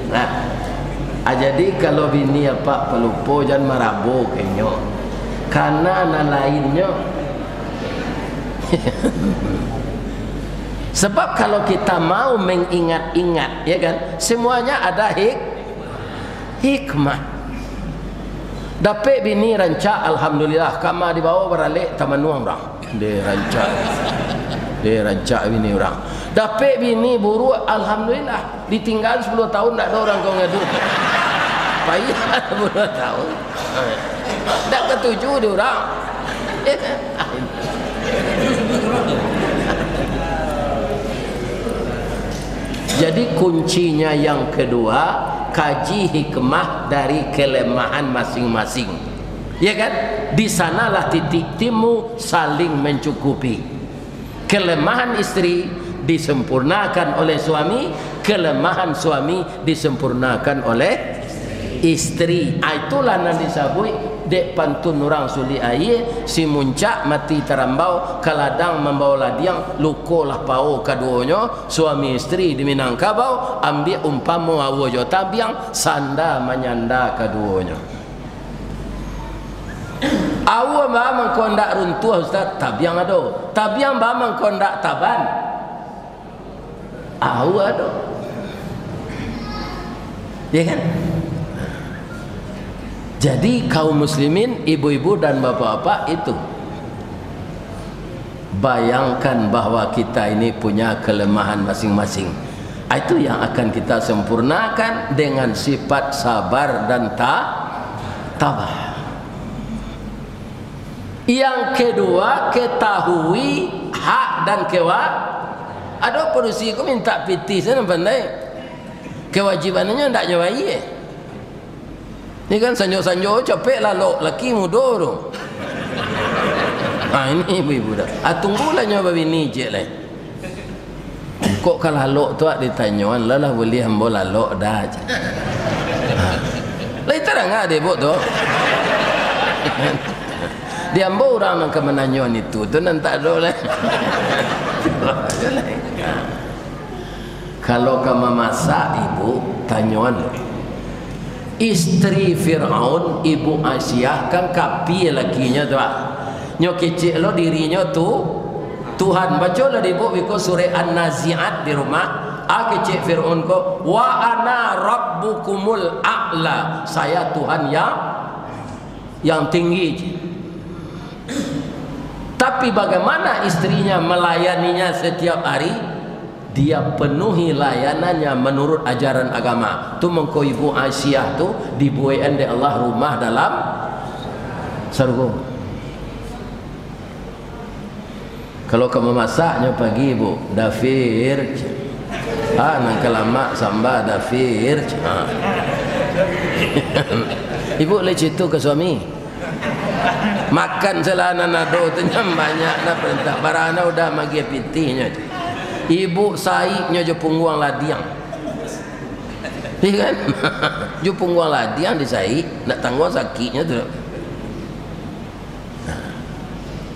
nah. Ah, jadi kalau bini apa pelupo jangan marabu kenyo karena anak lainnya. Sebab kalau kita mau mengingat-ingat ya kan? Semuanya ada hik hikmah Dapat bini rancak Alhamdulillah. Kama dibawa beralik Taman Nuang orang. Dia rancak. Dia rancak bini orang. Dapat bini buruk Alhamdulillah. Ditinggal 10 tahun Tak ada orang kau ngadu. Payah 10 tahun. Tak ketujuh dia orang. Ya kan? Jadi kuncinya yang kedua kaji hikmah dari kelemahan masing-masing. Ya kan? Di sanalah titik timu saling mencukupi. Kelemahan istri disempurnakan oleh suami, kelemahan suami disempurnakan oleh istri. Ah, itulah yang disebut dek pantun orang suli air si muncak mati terambau kaladang membawa ladiang lukolah pau keduanya suami istri di Minangkabau ambil umpamu awojo tabiang sanda menyanda keduanya Awu ba mengkondak runtuh ustaz tabiang ado. Tabiang ba mengkondak taban. Awu ado. Ya kan? Jadi kaum muslimin, ibu-ibu dan bapak-bapak itu. Bayangkan bahawa kita ini punya kelemahan masing-masing. Ah, itu yang akan kita sempurnakan dengan sifat sabar dan ta tabah yang kedua ketahui hak dan kewa ada polisi aku minta piti sana pandai. Kewajibannya tak nyawa eh ini kan sanjo-sanjo capek lah lo laki muda tu ha ini ibu-ibu dah ah tunggulah nyawa bini je lah kok kalau lok tu ditanya lah lah boleh hamba lalok dah ha. Lai terang ah dia buat tu. Dia ambo orang yang kemenanyon itu tu nan tak ada lah. Kalau kamu masak ibu tanyuan Istri Fir'aun ibu Aisyah kan kapi lakinya tu ah. Nyo kecil lo dirinya tu Tuhan baca lah ibu biko surah An-Nazi'at di rumah. Aku cik Fir'aun ko Wa ana rabbukumul a'la. Saya Tuhan yang Yang tinggi Tapi bagaimana istrinya melayaninya setiap hari Dia penuhi layanannya menurut ajaran agama Tu mengko ibu Aisyah tu Dibuain di Allah rumah dalam Sargo Kalau kamu masaknya pagi ibu Dafir Ah, nak kelama samba ada fir. Ha. Ibu le citu ke suami. Makan selana nado tu banyak na perintah. Barana udah magi pitinya. Ibu saiknya je pungguang ladiang. Iya kan? je pungguang ladiang di saik nak tanggung sakitnya tu.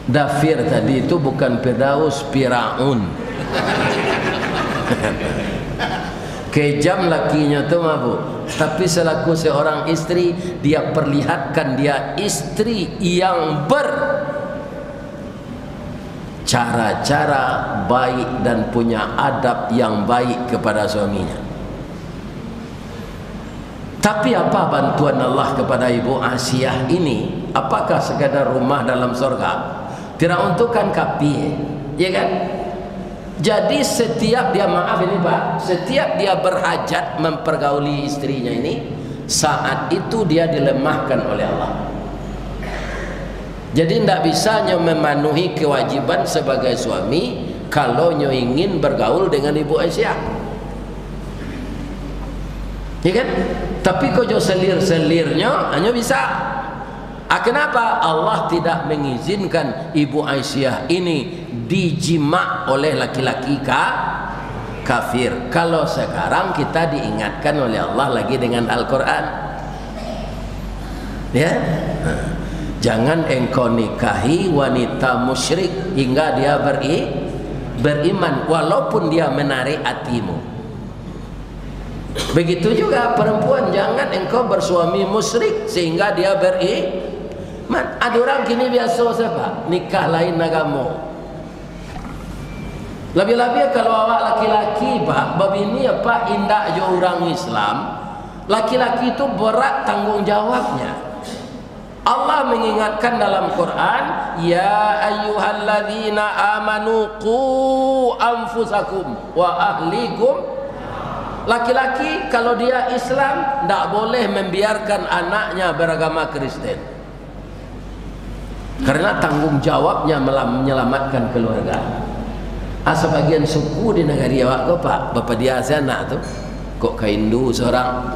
Dafir tadi itu bukan Firdaus Firaun. Kejam lakinya tu mabuk Tapi selaku seorang istri Dia perlihatkan dia istri yang ber Cara-cara baik dan punya adab yang baik kepada suaminya. Tapi apa bantuan Allah kepada Ibu Asiyah ini? Apakah sekadar rumah dalam surga Tidak untukkan kapi Ya kan? Jadi setiap dia maaf ini Pak, setiap dia berhajat mempergauli istrinya ini, saat itu dia dilemahkan oleh Allah. Jadi tidak bisa memenuhi kewajiban sebagai suami kalau nyo ingin bergaul dengan ibu Aisyah. Ya kan? Tapi kau jo selir-selirnya hanya bisa. Ah, kenapa Allah tidak mengizinkan ibu Aisyah ini dijima oleh laki-laki ka kafir kalau sekarang kita diingatkan oleh Allah lagi dengan Al-Quran ya jangan engkau nikahi wanita musyrik hingga dia beri beriman walaupun dia menarik hatimu. Begitu juga perempuan jangan engkau bersuami musyrik sehingga dia beri ada orang kini biasa siapa? Nikah lain agama. Lebih-lebih kalau awak laki-laki pak, babini apa indah je orang Islam, laki-laki itu berat tanggung jawabnya. Allah mengingatkan dalam Quran, ya ayyuhalladzina amanu qu anfusakum wa ahlikum Laki-laki kalau dia Islam tidak boleh membiarkan anaknya beragama Kristen. Karena tanggung jawabnya menyelamatkan keluarga. Ah, sebagian suku di negara awak kau pak, bapa dia anak tu, kok ke Hindu seorang,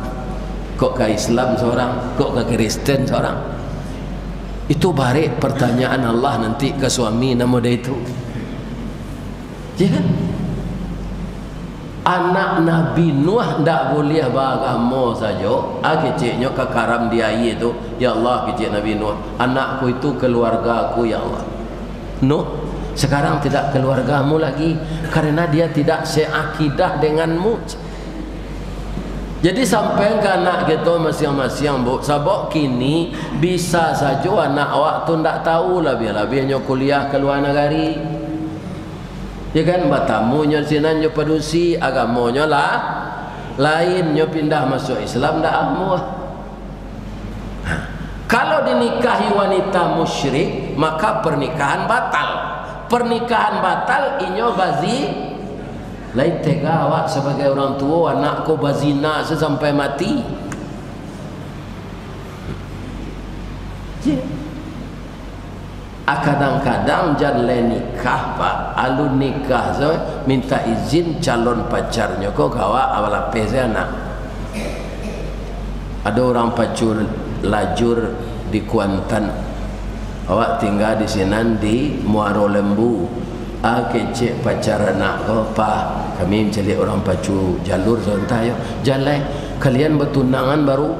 kok ke Islam seorang, kok ke Kristen seorang. Itu barik pertanyaan Allah nanti ke suami nama dia itu. Ya kan? Anak Nabi Nuh tak boleh beragama saja. Ah keciknya ke karam dia itu. Ya Allah kecik Nabi Nuh. Anakku itu keluarga aku ya Allah. Nuh sekarang tidak keluargamu lagi karena dia tidak seakidah denganmu jadi sampai ke anak kita masing-masing bu sabok kini bisa saja anak awak tu tak tahu lah biar lah biar kuliah ke luar negari ya kan? Batamu nyo sinan nyo padusi agamanya lah. Lain nyo pindah masuk Islam dah amu kalau dinikahi wanita musyrik maka pernikahan batal. Pernikahan batal inyo bazi lain tega awak sebagai orang tua anak kau bazina sampai mati. Ah, kadang-kadang jangan nikah pak. Alun nikah so minta izin calon pacarnya. Kau kawa awal peze anak ada orang pacur lajur di Kuantan. Awak tinggal di sini di Muaro Lembu ah kecek pacar anak kau pak kami mencari orang pacu jalur sontai jalan kalian bertunangan baru.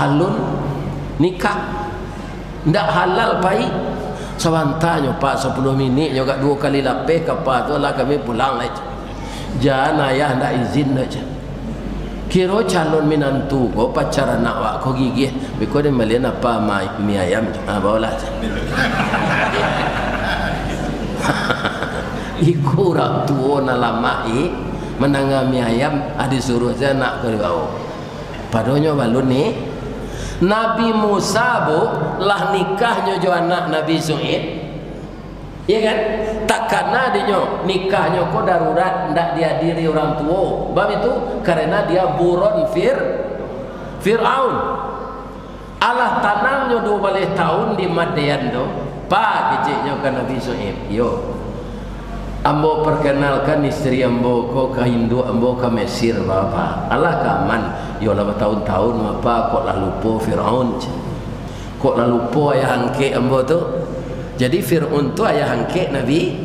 Alun nikah. Ndak halal pai. Sawantanyo pak. 10 minit juga dua kali lapeh kapa tu lah kami pulang lah jangan ayah ndak izin aja kira calon minantu ko pacar anak wak ko gigi biko dia melian apa mai mi ayam ah bawalah iku orang tua na lama i menangami ayam adi suruh saya nak ke bawah padonyo balun ni Nabi Musa bu lah nikahnya jo anak Nabi Suhaib. Ya kan? Tak karena dia nikahnya kok darurat ndak dihadiri orang tua. Bab itu karena dia buron Fir Firaun. Allah dua belas tahun di Madian tu. Pa keciknya kan Nabi Suhaib. Yo. Ambo perkenalkan istri ambo ko ke Hindu ambo ke Mesir bapa. Allah kaman yo lama tahun-tahun apa kok lalu po Firaun. Kok lalu po ayah hangke ambo tu. Jadi Firaun tu ayah hangke Nabi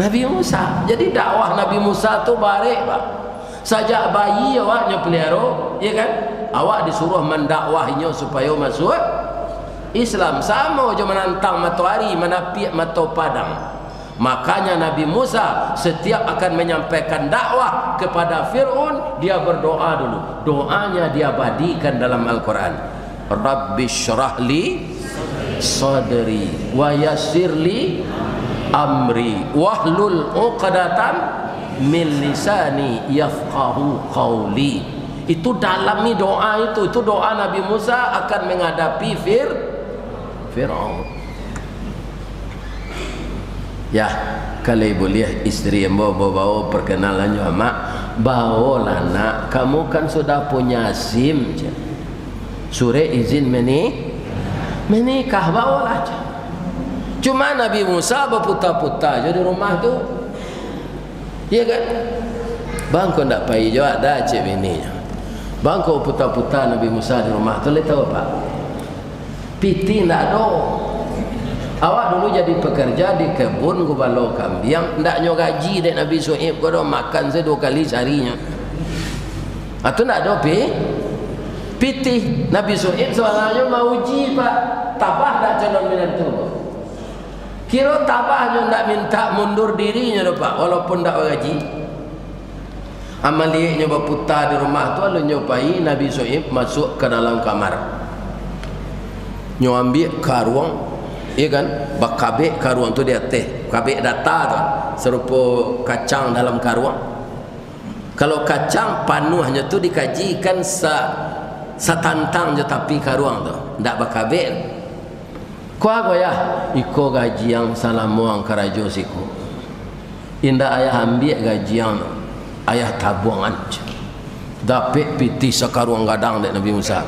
Nabi Musa. Jadi dakwah Nabi Musa tu barik pak. Sajak bayi awaknya pelihara, ya kan? Awak disuruh mendakwahinya supaya masuk Islam sama je menantang matahari menapi mata padang. Makanya Nabi Musa setiap akan menyampaikan dakwah kepada Fir'aun Dia berdoa dulu. Doanya dia badikan dalam Al-Quran. Rabbi syrahli sadri wa yassirli amri. Wahlul uqdatan min lisani yafqahu qawli. Itu dalam ni doa itu. Itu doa Nabi Musa akan menghadapi Fir Fir'aun Ya, kalau ibu lihat istri yang bawa-bawa perkenalan juga mak, bawalah nak, kamu kan sudah punya SIM. Sure izin meni, menikah bawalah. Cuma Nabi Musa berputar-putar jadi rumah tu. Ya kan? Bang kau tak payah juga ada cik bini. Bang kau putar-putar Nabi Musa di rumah tu, lihat tahu apa? Piti tak ada. Awak dulu jadi pekerja di kebun gubalo kambing, ndak nyo gaji dek Nabi Suhaib kau makan saya dua kali seharinya. Atau ndak ada pi? Pitih Nabi Suhaib sebenarnya mau uji pak tabah dak calon menantu. Kira tabahnya ndak minta mundur dirinya do pak walaupun ndak gaji. Amalinya berputar di rumah tu lalu nyopai Nabi Suhaib masuk ke dalam kamar. Nyo ambil karuang Iya kan? Bak kabik karuang tu dia teh. Kabik data tu. Serupa kacang dalam karuang. Kalau kacang panuhnya tu dikajikan sa satantang je tapi karuang tu. Ndak bak kabik. Kuah go ya? Iko gaji yang salah muang karajo siku. Indah ayah ambil gaji yang ayah tabuangan. Dapat piti sakaruang gadang dek Nabi Musa.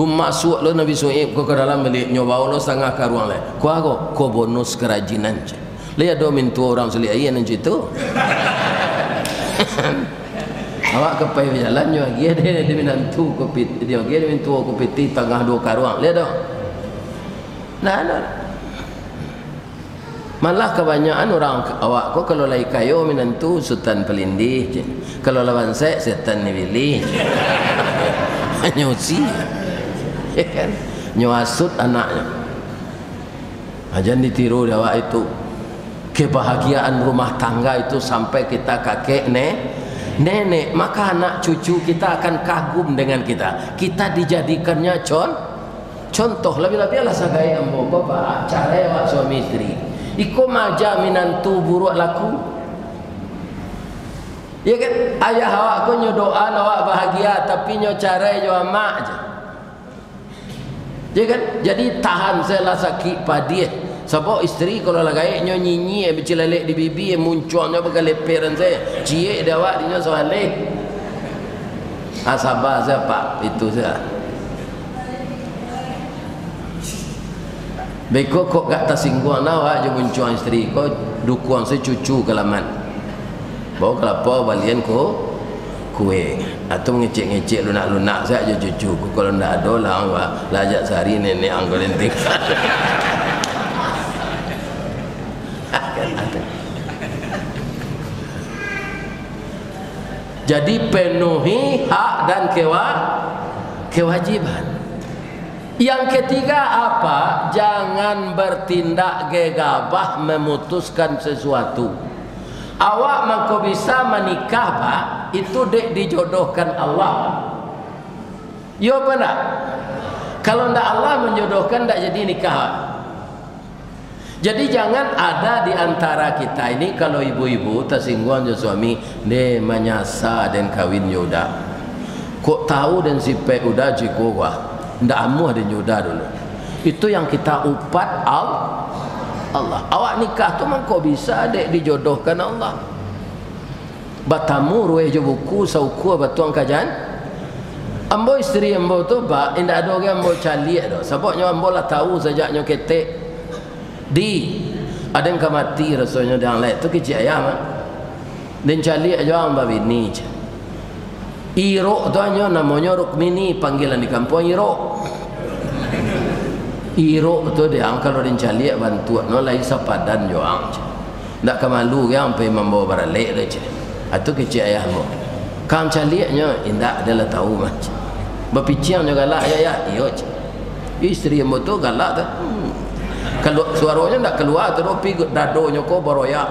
Tu masuk lo Nabi Suhaib ke dalam beli nyoba lo setengah ke ruang lain. Ko aku ko bonus kerajinan je. Lihat do min tu orang seli ayen nan itu. Awak ke pai jalan nyo lagi dia dia minan tu ko pit dia dia min tu piti tengah dua ke ruang. Lihat do. Nah, nah. Malah kebanyakan orang awak ko kalau lai kayo minan tu sultan pelindih. Kalau lawan saya setan ni pilih. Hanya usia kan? Nyuasut anaknya. Ajan ditiru dawa itu. Kebahagiaan rumah tangga itu sampai kita kakek ne? Nenek maka anak cucu kita akan kagum dengan kita. Kita dijadikannya con contoh. Lebih-lebih lah sagai ambo bapa cara wa suami istri iko maja minantu buruk laku. Ya kan? Ayah awak ko nyodoa awak bahagia tapi nyo cara jo amak je Ya kan? Jadi tahan saya lah sakit padi sebab isteri kalau lagi nyo nyinyi e bercelalek di bibi e munculnya begal leperan saya. Cie dia awak dia soaleh ah sabar saya pak. Itu saya. Beko kok gak tersinggung na awak je muncul isteri kau. Dukung saya cucu kelaman bawa kelapa balian ko kue atau ngecek-ngecek lunak-lunak saya je cucu. Kalau ndak ada lah awak lajak sehari nenek anggo lenting jadi penuhi hak dan kewa kewajiban. Yang ketiga apa? Jangan bertindak gegabah memutuskan sesuatu awak mangko bisa menikah pak itu dek dijodohkan Allah yo benar kalau ndak Allah menjodohkan ndak jadi nikah jadi jangan ada di antara kita ini kalau ibu-ibu tersinggung je suami ne menyasa dan kawin yoda. Kok tahu dan sipe udah jiko gua. Ndak amu ada yoda dulu. Itu yang kita upat al Allah. Awak nikah tu mang kok bisa dek dijodohkan Allah. Batamu ruwe je buku sauku batuang kajan. Ambo isteri ambo tu ba indak ada orang ambo caliak dah. Sebabnya ambo lah tahu sejaknya ketek di ada yang mati rasanya yang lain tu kecil ayam ah. dan cari aja ni Iro tu hanya namanya Rukmini panggilan di kampung Iro Iro tu dia. Kalau dia cari bantuan no lain sepadan jo ang tak kemalu yang sampai membawa barang lek le itu kecil ayam mo kan cari nya indak adalah tahu macam berpikir juga lah ya ya iyo isteri yang tu galak tu. Hmm. Kalau suaranya tak keluar terus pergi dadonya kau beroyak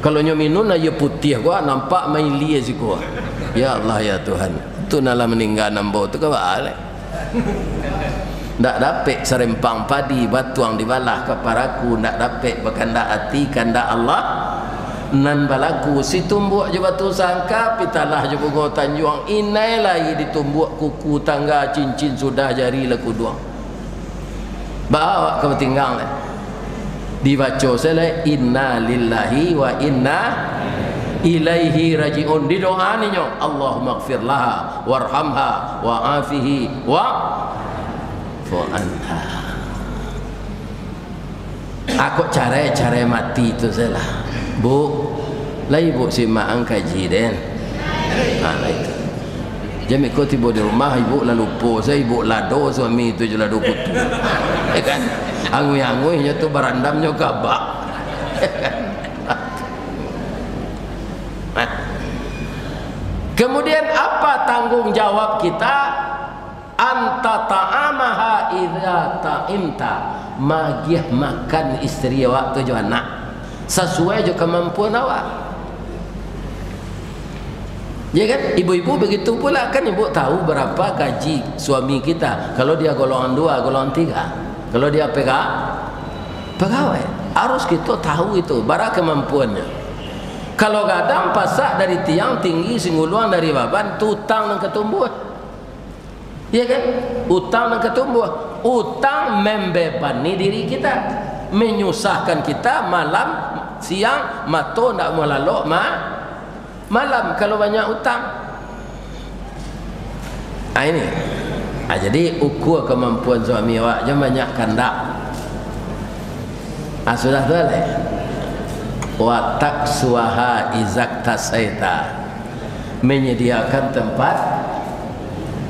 kalau nyo minum na putih gua nampak main lia si ya Allah ya Tuhan. Tu nala meninggal nambo tu ke bale ndak dapat serempang padi batuang di balah keparaku ndak dapat bekanda hati kanda Allah. Nan balaku si tumbuk je batu sangka pitalah je bunga tanjuang. Inai lagi ditumbuk kuku tangga cincin sudah jari laku dua bawa ke tinggal dibaca sele inna lillahi wa inna ilaihi rajiun. Di doa ni nyo Allahumma gfir laha warhamha wa afihi wa fu'anha aku cara-cara mati itu salah. Bu lah ibu si mak den. Ha lah itu jami ko tiba di rumah ibu lalu po saya ibu lado suami itu je lado kutu. Ya kan? Angui angui nya tu barandamnya gabak kemudian apa tanggung jawab kita? Anta ta'amaha idza ta'imta. Magiah makan istri waktu jo anak sesuai juga kemampuan awak. Ya kan? Ibu-ibu begitu pula kan ibu tahu berapa gaji suami kita. Kalau dia golongan dua golongan tiga. Kalau dia pegang pegawai. Harus kita tahu itu berapa kemampuannya kalau kadang pasak dari tiang tinggi singguluan dari baban itu utang dan ketumbuh ya kan? Utang dan ketumbuh utang membebani diri kita menyusahkan kita malam siang mato nak mau lalok ma malam kalau banyak utang. Ah ini. Ah, jadi ukur kemampuan suami awak jangan banyak kandak. Ah sudah tu lah wa taksuha izak tasaita menyediakan tempat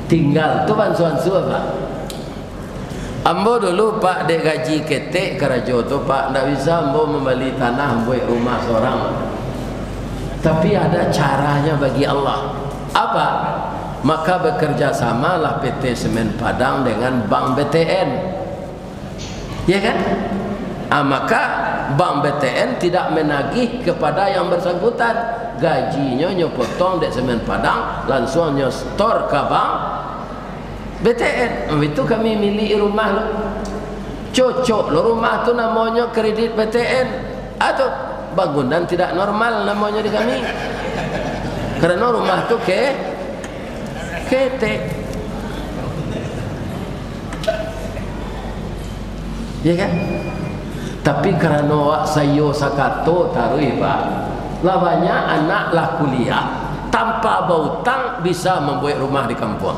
tinggal tu bantuan suami Ambo dulu pak dek gaji ketek kerajo tu pak ndak bisa ambo membeli tanah buat rumah seorang. Tapi ada caranya bagi Allah. Apa? Maka bekerja samalah PT Semen Padang dengan Bank BTN. Ya kan? Ah, maka Bank BTN tidak menagih kepada yang bersangkutan. Gajinya nyopotong dek Semen Padang langsung store ke bank BTN oh, itu kami milik rumah lo. Cocok lo rumah tu namanya kredit BTN atau bangunan tidak normal namanya di kami. Kerana rumah tu ke kete ya kan tapi kerana awak sayo sakato tarui pak. Lah banyak anak lah kuliah. Tanpa berhutang bisa membuat rumah di kampung.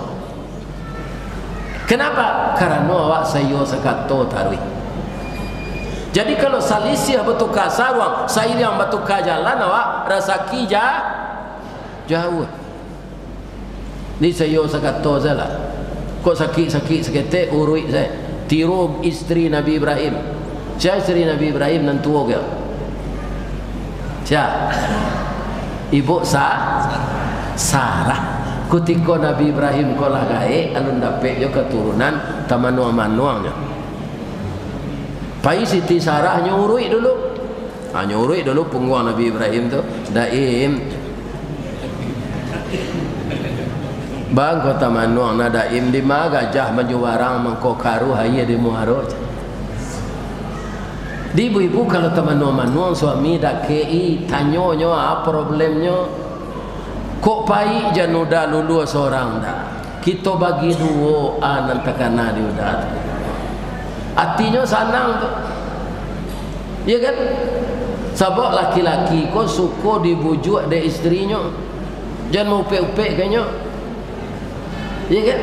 Kenapa? Kerana awak sayo sakato tarui jadi kalau salisih bertukar sarung saya yang bertukar jalan awak rasa kijah jauh. Ni sayo sakato salah kok sakit-sakit seketik urut saya tiru istri Nabi Ibrahim siapa istri Nabi Ibrahim dan tua ke? Siapa? Ibu Sa Sarah. Ketika Nabi Ibrahim kolah gae alun dapat jo keturunan tamanu manuangnya pai Siti Sarah nyurui dulu. Ha, nyurui dulu pungguang Nabi Ibrahim tu. Daim. Bang kota manuang nada im di gajah maju warang mengko karu haya di muaro. Di ibu-ibu kalau teman manuang suami dak kei tanyo nyo apa problemnya? Kok pai januda lulu seorang dah. Kita bagi dua anan takana di udah. Artinya sanang tu. Ya kan? Sebab laki-laki kau suka dibujuk de istrinya. Jangan mau upek-upek kayaknya. Ya kan?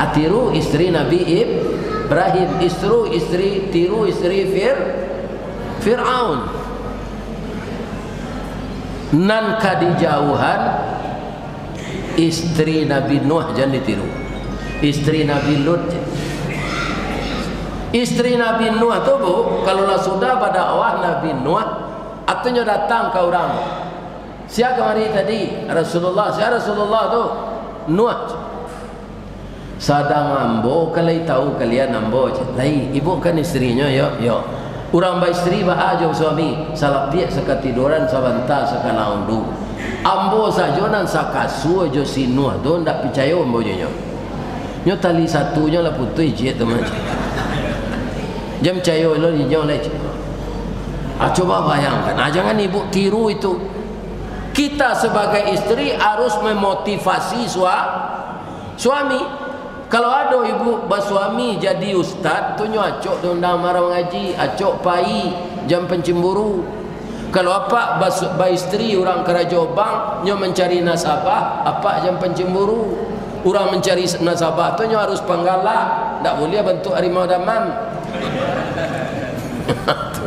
Atiru istri Nabi Ibrahim, istru istri tiru istri Fir Fir'aun. Nan kadijauhan istri Nabi Nuh jangan ditiru. Istri Nabi Lut. Istri Nabi Nuh tu bu, kalau lah sudah pada awal Nabi Nuh, artinya datang ke orang. Siapa kemari tadi? Rasulullah. Siapa Rasulullah tu? nuat sadang ambo kalau tahu kalian ambo lai ibu kan istrinya yo yo. Orang baik istri bah aja suami salah dia sekatiduran sabanta sekala undu ambo saja nan sakasu aja si nuah do ndak percaya ambo nyo nyo tali satunya lah putih je teman. Jam cayo lo ni jauh lagi ah, coba bayangkan. Ah, jangan ibu tiru itu. Kita sebagai istri harus memotivasi sua, suami kalau ada ibu bersuami jadi ustaz tu nyo acok undang marah mengaji acok pai jam pencemburu kalau apa bas, istri orang keraja bang nyo mencari nasabah apa jam pencemburu orang mencari nasabah tu nyo harus panggalak tak boleh bentuk harimau damam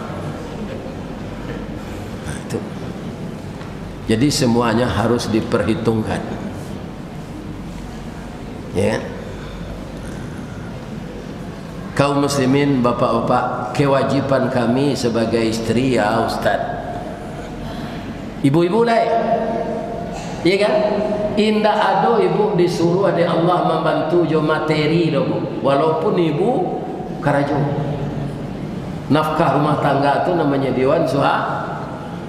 Jadi semuanya harus diperhitungkan. Ya. Kaum muslimin, bapak-bapak, kewajiban kami sebagai istri ya ustaz. Ibu-ibu lah. Ya kan? Indah ada ibu disuruh ada Allah membantu jo materi dobu. Walaupun ibu karajo. Nafkah rumah tangga tu namanya dewan suha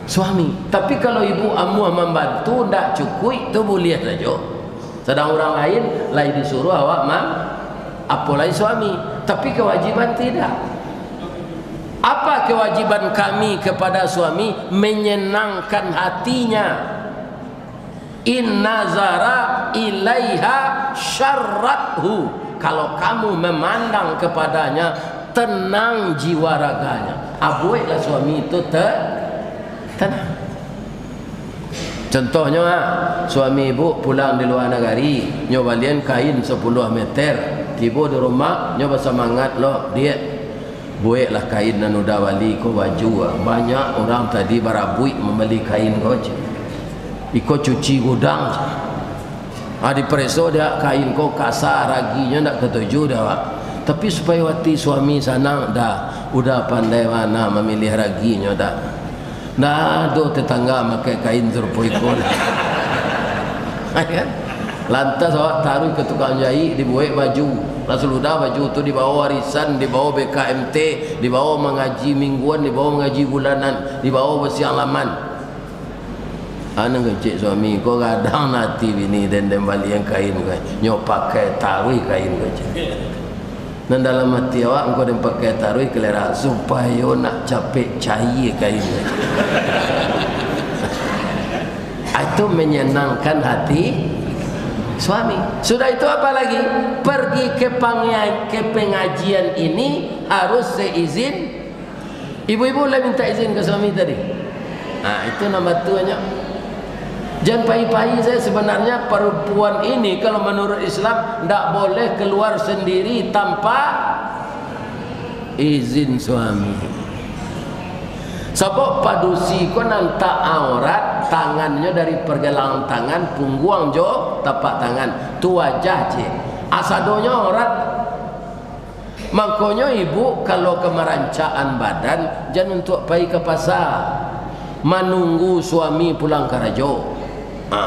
suami tapi kalau ibu amu membantu tidak cukup itu boleh saja sedang orang lain lain disuruh awak mam apalagi suami tapi kewajiban tidak. Apa kewajiban kami kepada suami? Menyenangkan hatinya. In nazara ilaiha syarrathu. Kalau kamu memandang kepadanya tenang jiwa raganya. Abuiklah suami itu ter tanah contohnya suami ibu pulang di luar negeri nyoba lian kain 10 meter tiba di rumah nyoba semangat lo dia buatlah kain dan udah wali ko baju banyak orang tadi barabui membeli kain ko ikut cuci gudang ha, di preso dia kain ko kasar raginya nak ketujuh dah wak. tapi supaya wati suami sana dah udah pandai mana memilih raginya dah Nah, do tetangga pakai kain terpoikon. kan? Lantas awak taruh ke tukang jahit dibuat baju. Lalu sudah baju tu dibawa warisan, dibawa BKMT, dibawa mengaji mingguan, dibawa mengaji bulanan, dibawa bersiang laman. Ana ngecek suami kau kadang nanti bini dan dan balik yang kain kau. Nyok pakai taruh kain kau dan dalam hati awak engkau dan pakai taruh kelera supaya nak capek cair kain itu menyenangkan hati suami. Sudah itu apa lagi? Pergi ke ke pengajian ini harus seizin. Ibu-ibu boleh minta izin ke suami tadi? Nah itu nama tuanya. Jangan pahit-pahit saya sebenarnya perempuan ini kalau menurut Islam tidak boleh keluar sendiri tanpa izin suami sebab padusi ko nantak aurat tangannya dari pergelangan tangan punggung jo tapak tangan. Tu wajah je. Asadonya aurat. Makanya ibu kalau kemerancaan badan jangan untuk pergi ke pasar. Menunggu suami pulang ke rajo. Ha.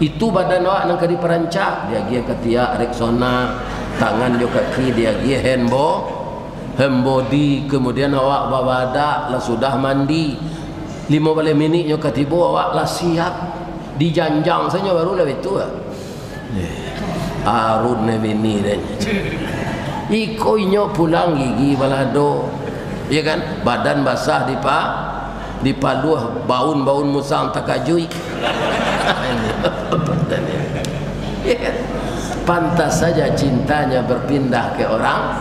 itu badan awak nak di perancak dia gia ketia reksona. Tangan juga kaki dia gia handball hembodi kemudian awak bawadak lah sudah mandi. Lima belas minit nyo ketiba awak lah siap dijanjang saja baru lah itu lah. Arun ne bini dan ikoi nyo pulang gigi balado. Ya kan? Badan basah di pa di paluh baun-baun musang takajui. Ya kan? Pantas saja cintanya berpindah ke orang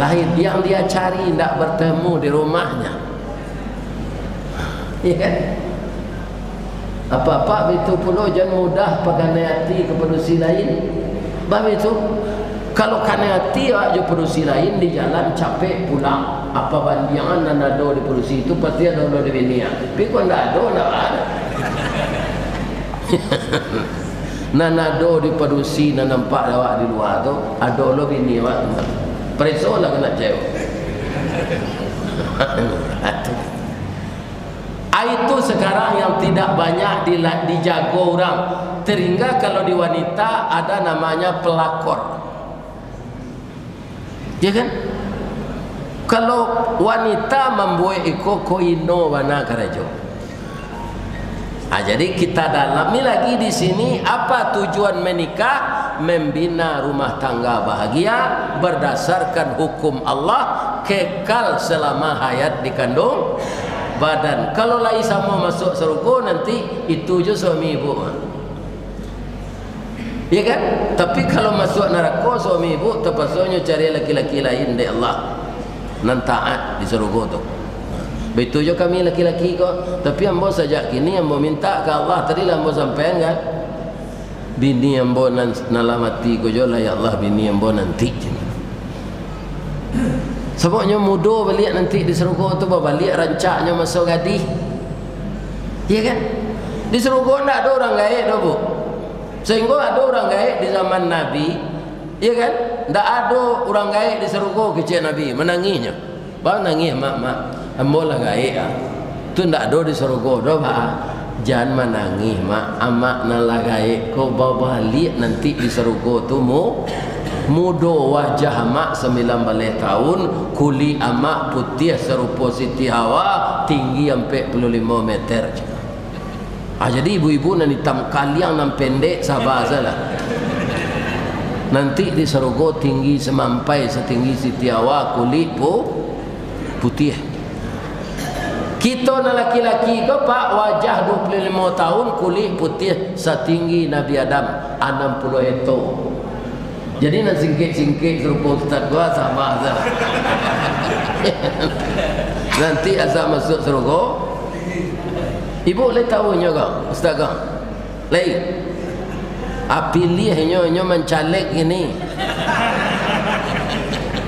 lain yang dia cari tidak bertemu di rumahnya. Ya kan? Apa-apa itu pula jangan mudah pegang hati kepada si lain. Bahawa itu kalau kan hati aja produksi lain di jalan capek pulang apa bandingan dan ada di produksi itu pasti ada di dunia. Tapi kalau tidak ada tidak ada. Nanado di produksi dan nampak lewat di luar tu ada lo bini awak Preso lah kena cewek. Itu sekarang yang tidak banyak dijaga orang. Terhingga kalau di wanita ada namanya pelakor. Ya kan? Kalau wanita membuat iko koino wana karajo. Ah, jadi kita dalami lagi di sini apa tujuan menikah membina rumah tangga bahagia berdasarkan hukum Allah kekal selama hayat dikandung badan. Kalau lagi sama masuk surga nanti itu je suami ibu. Ya kan? Tapi kalau masuk neraka suami ibu terpaksa cari laki-laki lain dari Allah. Nantaat di surga tu. Betul juga kami laki-laki kok. Tapi ambo saja kini ambo minta ke Allah tadi lah ambo sampai kan. Bini ambo nan nalamati ko jola ya Allah bini ambo nanti. Sebabnya mudo balik nanti di serugo tu balik rancaknya masuk gadi. Iya kan? Di serugo ndak ada orang gaib dah bu. Sehingga ada orang gaib di zaman Nabi. Iya kan? Ndak ada orang gaib di serugo kecil Nabi menangisnya. Bang nangis mak mak ambo lah gae ah tu ndak do di surga do ba jangan menangis mak. Amak nala gae ko bawa lihat nanti di surga tu mu. Mudo wajah mak sembilan belas tahun. Kuli amak putih serupa Siti Hawa tinggi sampai puluh lima meter. Ah, jadi ibu-ibu nanti hitam kaliang nan pendek sabar salah nanti di surga tinggi semampai setinggi Siti Hawa kulit pu putih kita nak laki-laki ke pak wajah 25 tahun kulit putih setinggi Nabi Adam 60 hektar. Jadi nak singkit-singkit serupa ustaz gua sama azab. Nanti asal masuk surga. Ibu boleh tahu nya kau, ustaz kau. Lai. Apilihnya nya mencalek ini.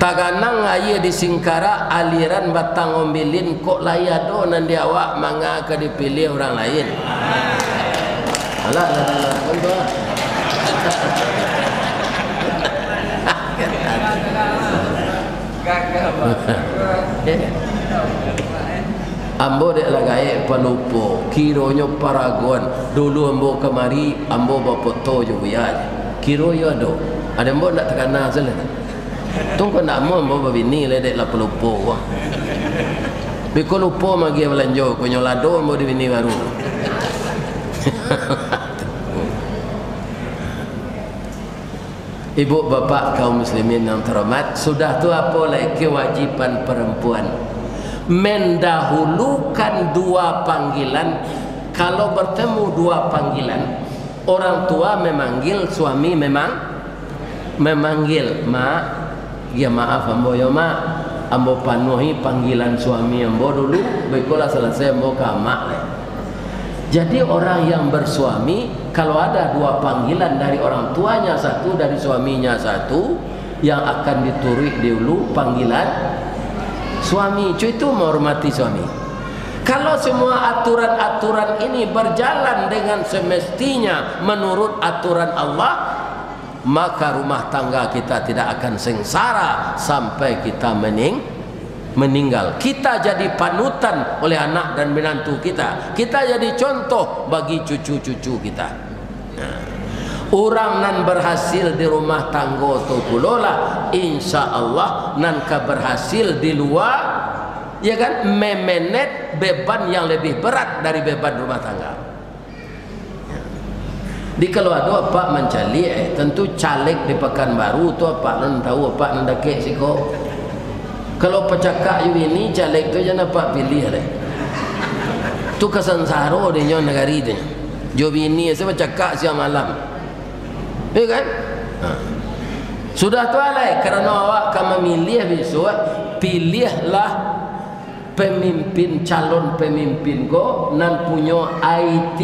Taganang aye di Singkara aliran batang ombilin kok layado nan dia awak manga ke dipilih orang lain. Alah alah alah tuan. Ambo dek lah gaya pelupo Kironya paragon Dulu ambo kemari Ambo bapak to je buya Kiro yo ada Ada ambo nak terkenal selain Tunggu nak mau bawa bini ledek lah pelupo wah. Biko lupo magi belanja kunyo lado mau di bini baru. Ibu bapak kaum muslimin yang terhormat Sudah tu apa lagi kewajipan perempuan Mendahulukan dua panggilan Kalau bertemu dua panggilan orang tua memanggil suami memang memanggil mak ya maaf ambo ya mak ambo panuhi panggilan suami ambo dulu. Baiklah selesai ambo ke mak. Jadi orang yang bersuami kalau ada dua panggilan dari orang tuanya satu dari suaminya satu yang akan diturut dulu panggilan suami. Cuy itu menghormati suami. Kalau semua aturan-aturan ini berjalan dengan semestinya menurut aturan Allah maka rumah tangga kita tidak akan sengsara sampai kita mening meninggal. Kita jadi panutan oleh anak dan menantu kita. Kita jadi contoh bagi cucu-cucu kita. Orang nan berhasil di rumah tangga tu pulola insya Allah nan berhasil di luar ya kan? Memenet beban yang lebih berat dari beban rumah tangga. Di kalau ada apa mencali eh, tentu caleg di Pekanbaru tu apa nan tahu apa nan dakek siko kalau pecakak you ini caleg tu jangan apa pilih leh tu kesansaro dia nyon negari dia Jobi ini saya cakap siang malam Ya kan? Ha. Sudah tu alai kerana awak akan memilih besok pilihlah pemimpin calon pemimpin go nan punya IT.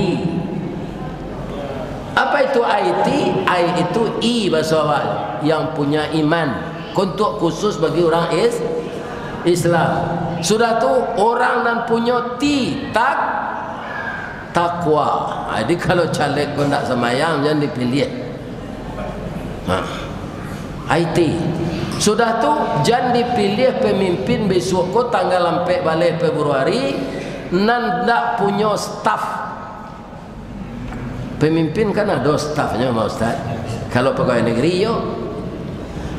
Apa itu IT? I itu I bahasa awak yang punya iman. Untuk khusus bagi orang is Islam. Sudah tu orang nan punya T tak takwa. Jadi kalau caleg kau nak semayang jangan dipilih ha. IT sudah tu jangan dipilih pemimpin besok ko tanggal 4 balik Februari nan tak punya staff pemimpin kan ada staffnya mau ustaz kalau pegawai negeri yo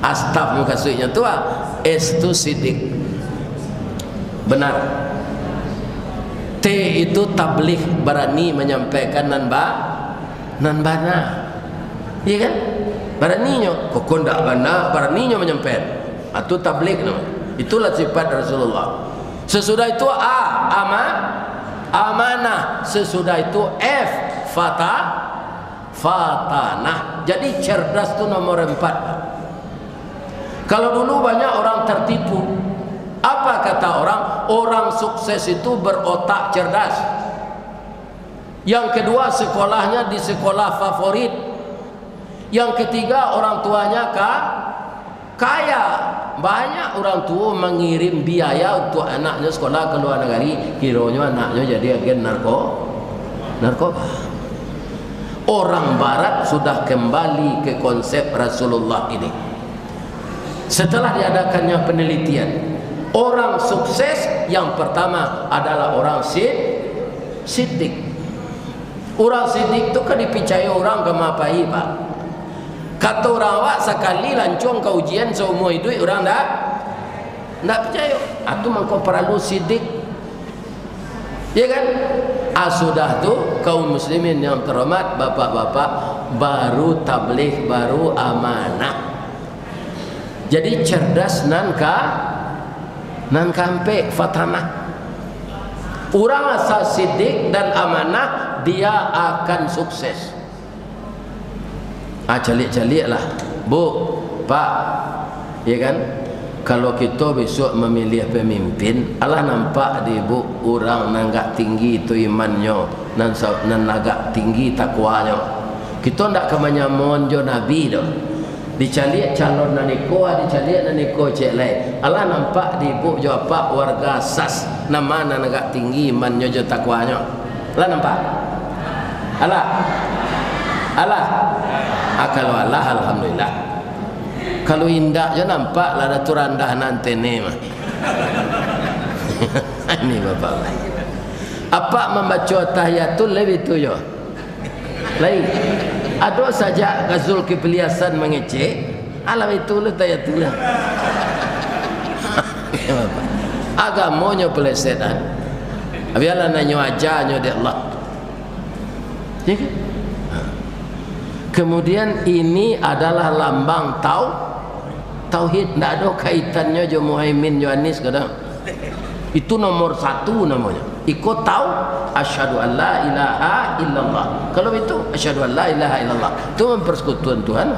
ah, staff muka suiknya tu ah estu sidik benar T itu tabligh berani menyampaikan nan ba nan bana iya kan Beraninya kok ndak benar beraninya menyampaikan. Itu tabligh nama. Itulah sifat Rasulullah. Sesudah itu A ama amanah. Sesudah itu F fata fatanah. Jadi cerdas itu nomor empat. Kalau dulu banyak orang tertipu. Apa kata orang? Orang sukses itu berotak cerdas. Yang kedua sekolahnya di sekolah favorit. Yang ketiga orang tuanya kah? kaya. Banyak orang tua mengirim biaya untuk anaknya sekolah ke luar negeri. Kiranya anaknya jadi agen narko. Narkoba. Orang barat sudah kembali ke konsep Rasulullah ini. Setelah diadakannya penelitian. Orang sukses yang pertama adalah orang sid, sidik. Orang sidik itu kan dipercaya orang kemapai pak. Kata orang awak sekali lancung ke ujian seumur hidup orang dah tak percaya. Itu ah, maka perlu sidik. Ya kan? Ah, sudah tu kaum muslimin yang terhormat bapak-bapak baru tabligh baru amanah. Jadi cerdas nan ka nan kampe fatanah. Orang asal sidik dan amanah dia akan sukses. Ah calik-calik lah Bu, Pak Ya kan Kalau kita besok memilih pemimpin Allah nampak di bu Orang nanggak tinggi itu imannya Nan, nan agak tinggi takwanya. Kita tak kemanya monjo Nabi tu Dicalik calon naniko Dicalik naniko cek lain. Allah nampak di bu jawab warga sas Nama nan tinggi imannya jo takwanya. Allah nampak? Allah Allah ah, kalau Allah Alhamdulillah kalau indah je nampak lah ada turandah nanti ni mah ini bapak apa membaca tahiyatul lebih tu yo? Lain. Ada saja gazul kepeliasan mengecek alam itu lah tahiyatul lah agamanya pelesetan. Biarlah nanya ajarnya di Allah. Ya kan? Kemudian ini adalah lambang tau tauhid tidak ada kaitannya jo Muhaimin jo Anis kadang. Itu nomor satu namanya. Ikut tahu asyhadu an la ilaha illallah. Kalau itu asyhadu an la ilaha illallah. Itu mempersekutukan Tuhan.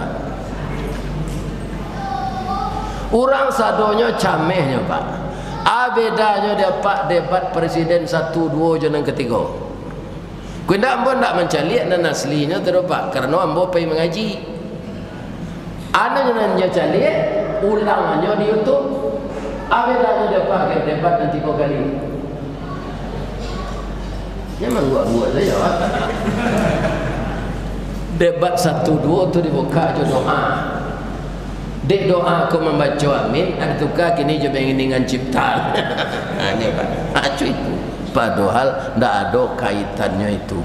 Orang sadonya camehnya pak. Abedanya dapat debat presiden satu dua jeneng ketiga. Kau tidak ambo tidak mencari dan aslinya terdapat kerana ambo pergi mengaji. Ada yang cari ulangannya di YouTube. Abedanya dapat debat nanti kau kali. Memang buat-buat saja. Debat satu dua tu dibuka je doa. Dek doa aku membaca amin Ada tukar kini je ingin dengan cipta Ini Acu itu Padahal tidak ada kaitannya itu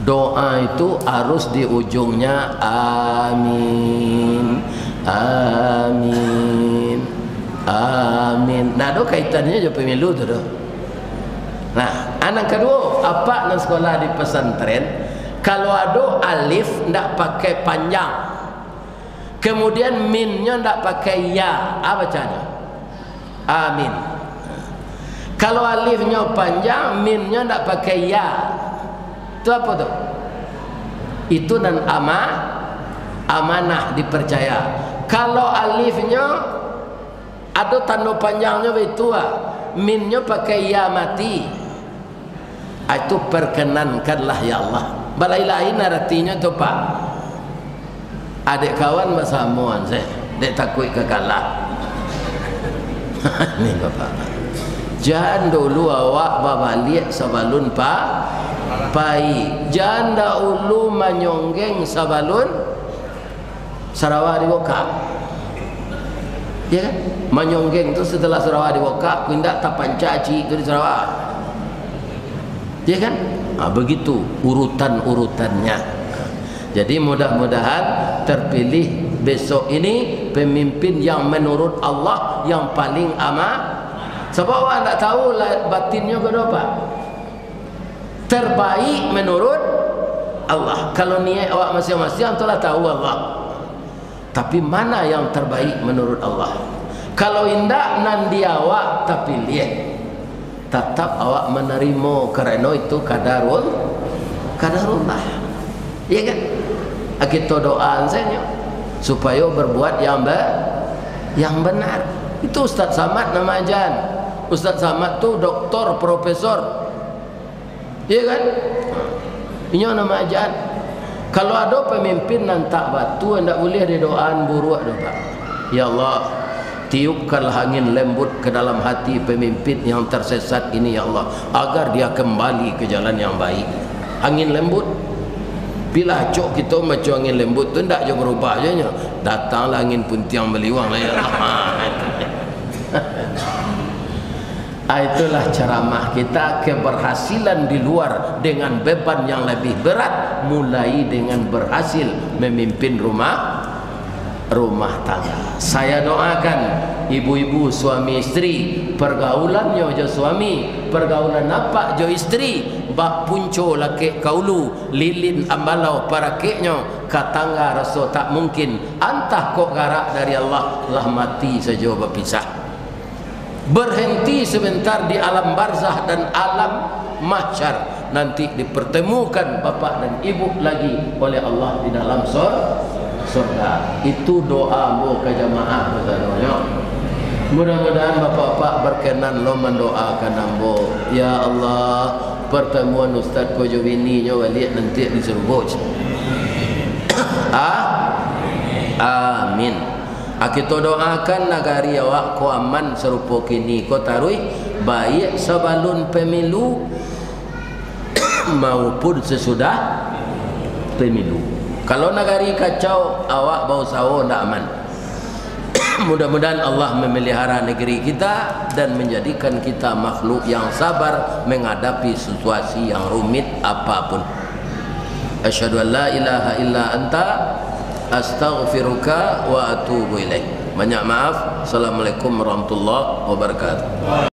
Doa itu harus di ujungnya Amin Amin Amin Tidak ada kaitannya je pemilu tu dah Nah, anak kedua Apa nak sekolah di pesantren Kalau ada alif Tidak pakai panjang Kemudian minnya tidak pakai ya. Apa caranya? Amin. Kalau alifnya panjang, minnya tidak pakai ya. Itu apa tu? Itu dan ama amanah dipercaya. Kalau alifnya ada tanda panjangnya itu minnya pakai ya mati. Itu perkenankanlah ya Allah. Balai lain artinya tu pak. Adik kawan bersama saya dia takut kekalah ni bapak. Jangan dulu awak babalik sebalun pa pai. Jangan dahulu menyonggeng sebalun Sarawak dibuka ya kan menyonggeng tu setelah Sarawak dibuka pindah tapan caci ke Sarawak ya kan ha, begitu urutan-urutannya jadi mudah-mudahan terpilih besok ini pemimpin yang menurut Allah yang paling amat. Sebab awak tak tahu lah batinnya ke apa. Terbaik menurut Allah. Kalau niat awak masing-masing telah tahu Allah. Tapi mana yang terbaik menurut Allah? Kalau indah nanti awak terpilih tetap awak menerima kerana itu kadarul kadarullah. Ya kan? kita doa saja supaya berbuat yang ber, yang benar itu Ustaz Samad nama ajan Ustaz Samad tu doktor profesor iya kan ini nama ajan kalau ada pemimpin nan tak batu hendak boleh ada doaan buruk ada pak ya Allah tiupkanlah angin lembut ke dalam hati pemimpin yang tersesat ini ya Allah agar dia kembali ke jalan yang baik angin lembut Bila cok kita macam angin lembut tu tak je berubah je nya. Datanglah angin puntiang meliwang lah ya. itulah ceramah kita. Keberhasilan di luar dengan beban yang lebih berat mulai dengan berhasil memimpin rumah rumah tangga. Saya doakan ibu-ibu suami istri pergaulannya je suami, pergaulan apa je istri, bak punco laki kaulu lilin ambalau para keknya katangga rasa tak mungkin. Antah kok garak dari Allah lah mati saja berpisah berhenti sebentar di alam barzah dan alam mahsyar nanti dipertemukan bapa dan ibu lagi oleh Allah di dalam surga itu doa mu ke jamaah mudah-mudahan bapak-bapak berkenan lo mendoakan ambo ya Allah pertemuan Ustaz Kojo Bini nya balik nanti di surga. ah? Amin. Ah, kita doakan negari awak ko aman serupa kini ko tarui baik sebelum pemilu maupun sesudah pemilu. Kalau negari kacau awak bau sawo ndak aman. Mudah-mudahan Allah memelihara negeri kita dan menjadikan kita makhluk yang sabar menghadapi situasi yang rumit apapun. Asyhadu an la ilaha illa anta astaghfiruka wa atubu ilaik. Banyak maaf. Assalamualaikum warahmatullahi wabarakatuh.